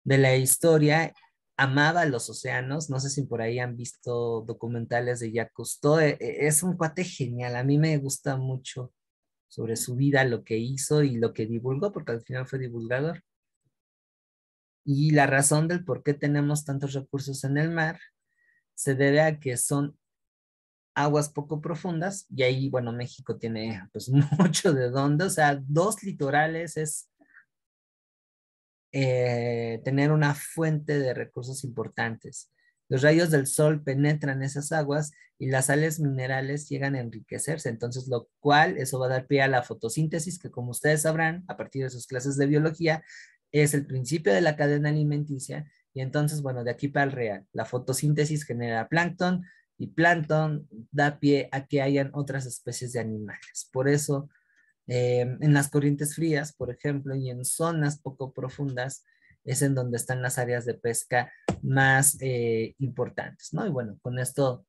de la historia. Amaba los océanos. No sé si por ahí han visto documentales de Jacques Cousteau. E, e, es un cuate genial. A mí me gusta mucho sobre su vida, lo que hizo y lo que divulgó, porque al final fue divulgador. Y la razón del por qué tenemos tantos recursos en el mar se debe a que son aguas poco profundas y ahí, bueno, México tiene pues mucho de dónde, o sea, dos litorales es eh, tener una fuente de recursos importantes. Los rayos del sol penetran esas aguas y las sales minerales llegan a enriquecerse, entonces lo cual eso va a dar pie a la fotosíntesis, que como ustedes sabrán, a partir de sus clases de biología, es el principio de la cadena alimenticia y entonces, bueno, de aquí para el real, la fotosíntesis genera plancton y plancton da pie a que hayan otras especies de animales. Por eso, eh, en las corrientes frías, por ejemplo, y en zonas poco profundas, es en donde están las áreas de pesca más eh, importantes, ¿no? Y bueno, con esto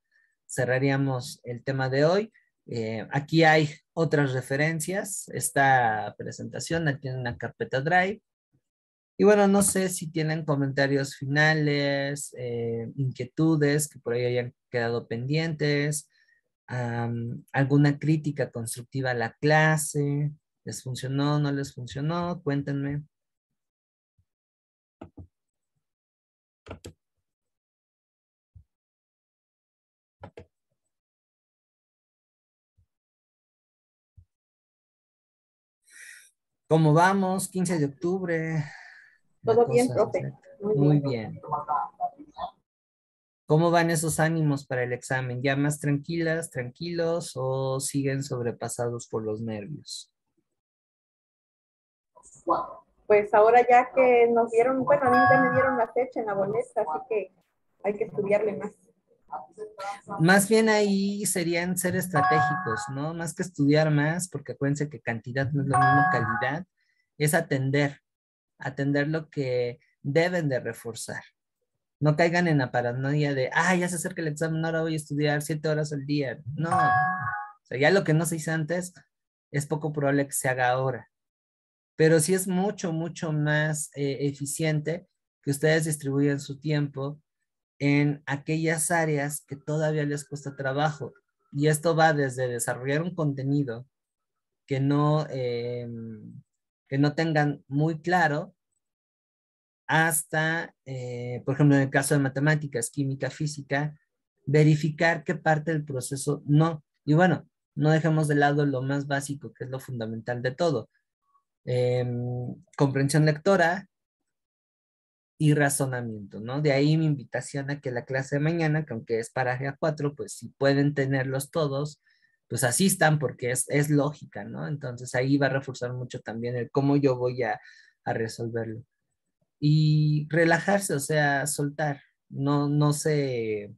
cerraríamos el tema de hoy. Eh, aquí hay otras referencias. Esta presentación tiene una carpeta Drive. Y bueno, no sé si tienen comentarios finales, eh, inquietudes que por ahí hayan quedado pendientes, alguna crítica constructiva a la clase, ¿les funcionó, no les funcionó? Cuéntenme. ¿Cómo vamos? 15 de octubre. Todo bien, profe. Muy, bien. ¿Cómo van esos ánimos para el examen? ¿Ya más tranquilas, tranquilos o siguen sobrepasados por los nervios? pues ahora ya que nos dieron, bueno, a mí ya me dieron la fecha en la boleta, así que hay que estudiarle más. Más bien ahí serían ser estratégicos, ¿no? Más que estudiar más, porque acuérdense que cantidad no es lo mismo calidad, es atender, atender lo que deben de reforzar. No caigan en la paranoia de, ah, ya se acerca el examen, ahora voy a estudiar siete horas al día. No, o sea, ya lo que no se hizo antes es poco probable que se haga ahora. Pero sí es mucho, mucho más eh, eficiente que ustedes distribuyan su tiempo en aquellas áreas que todavía les cuesta trabajo. Y esto va desde desarrollar un contenido que no, eh, que no tengan muy claro hasta, eh, por ejemplo, en el caso de matemáticas, química, física, verificar qué parte del proceso no. Y bueno, no dejemos de lado lo más básico, que es lo fundamental de todo. Em, comprensión lectora, y razonamiento, ¿no? De ahí mi invitación a que la clase de mañana, que aunque es para GA4, pues si pueden tenerlos todos, pues asistan porque es, es lógica, ¿no? Entonces ahí va a reforzar mucho también el cómo yo voy a, a resolverlo. Y relajarse, o sea, soltar, no, no se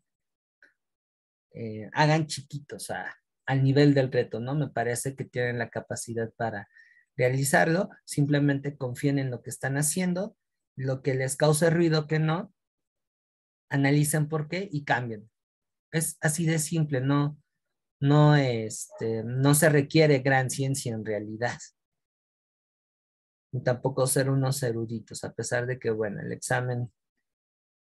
eh, hagan chiquitos a, al nivel del reto, ¿no? Me parece que tienen la capacidad para realizarlo, simplemente confíen en lo que están haciendo lo que les cause ruido que no, analicen por qué y cambien. Es así de simple, no, no, este, no se requiere gran ciencia en realidad. Ni tampoco ser unos eruditos, a pesar de que, bueno, el examen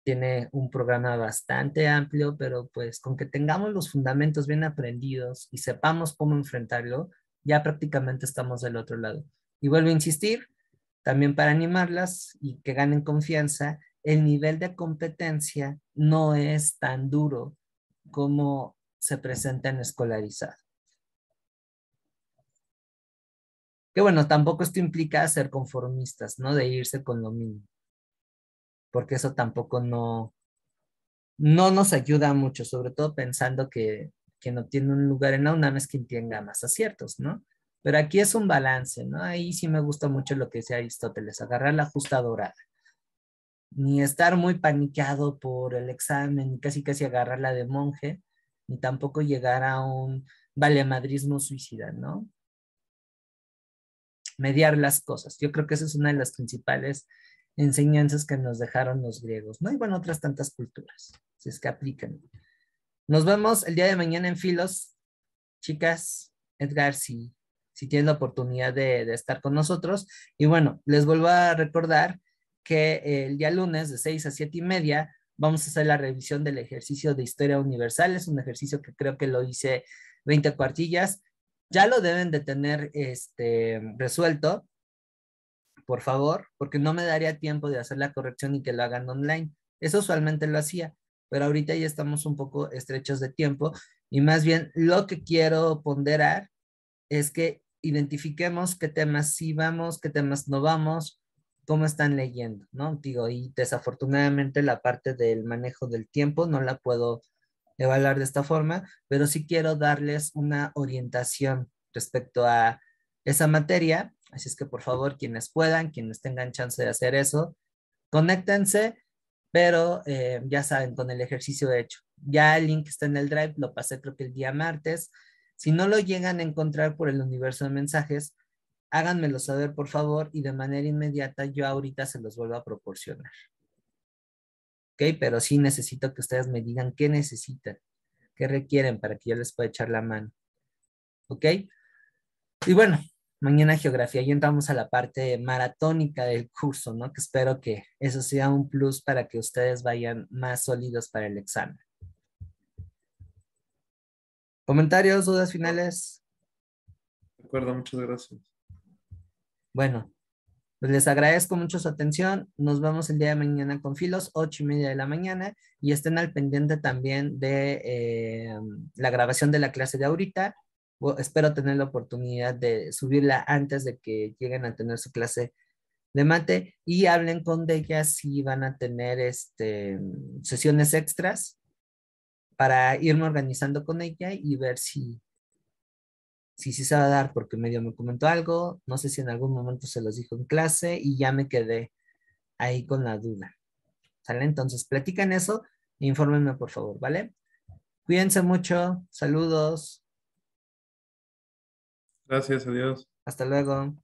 tiene un programa bastante amplio, pero pues con que tengamos los fundamentos bien aprendidos y sepamos cómo enfrentarlo, ya prácticamente estamos del otro lado. Y vuelvo a insistir, también para animarlas y que ganen confianza, el nivel de competencia no es tan duro como se presenta en escolarizado. Que bueno, tampoco esto implica ser conformistas, ¿no? De irse con lo mínimo. Porque eso tampoco no, no nos ayuda mucho, sobre todo pensando que quien no tiene un lugar en la UNAM es quien tenga más aciertos, ¿no? Pero aquí es un balance, ¿no? Ahí sí me gusta mucho lo que decía Aristóteles, agarrar la justa dorada. Ni estar muy paniqueado por el examen, ni casi casi agarrarla de monje, ni tampoco llegar a un valemadrismo suicida, ¿no? Mediar las cosas. Yo creo que esa es una de las principales enseñanzas que nos dejaron los griegos, ¿no? Y bueno, otras tantas culturas, si es que aplican. Nos vemos el día de mañana en Filos. Chicas, Edgar, sí si tienen la oportunidad de, estar con nosotros. Y bueno, les vuelvo a recordar que el día lunes de 6 a 7 y media vamos a hacer la revisión del ejercicio de historia universal. Es un ejercicio que creo que lo hice 20 cuartillas. Ya lo deben de tener este, resuelto, por favor, porque no me daría tiempo de hacer la corrección y que lo hagan online. Eso usualmente lo hacía, pero ahorita ya estamos un poco estrechos de tiempo y más bien lo que quiero ponderar es que identifiquemos qué temas sí vamos, qué temas no vamos, cómo están leyendo, ¿no? Digo, y desafortunadamente la parte del manejo del tiempo no la puedo evaluar de esta forma, pero sí quiero darles una orientación respecto a esa materia. Así es que por favor, quienes puedan, quienes tengan chance de hacer eso, conéctense, pero eh, ya saben, con el ejercicio hecho. Ya el link está en el drive, lo pasé creo que el día martes. Si no lo llegan a encontrar por el universo de mensajes, háganmelo saber, por favor, y de manera inmediata yo ahorita se los vuelvo a proporcionar. ¿Ok? Pero sí necesito que ustedes me digan qué necesitan, qué requieren para que yo les pueda echar la mano. ¿Ok? Y bueno, mañana geografía y entramos a la parte maratónica del curso, ¿no? Que espero que eso sea un plus para que ustedes vayan más sólidos para el examen. ¿Comentarios, dudas finales? De acuerdo, muchas gracias. Bueno, pues les agradezco mucho su atención. Nos vemos el día de mañana con Filos, ocho y media de la mañana. Y estén al pendiente también de eh, la grabación de la clase de ahorita. espero tener la oportunidad de subirla antes de que lleguen a tener su clase de mate y hablen con ellas si van a tener este, sesiones extras para irme organizando con ella y ver si si sí se va a dar, porque medio me comentó algo, no sé si en algún momento se los dijo en clase y ya me quedé ahí con la duda. ¿Sale? Entonces, platican eso e infórmenme por favor, ¿vale? Cuídense mucho. Saludos. Gracias, adiós. Hasta luego.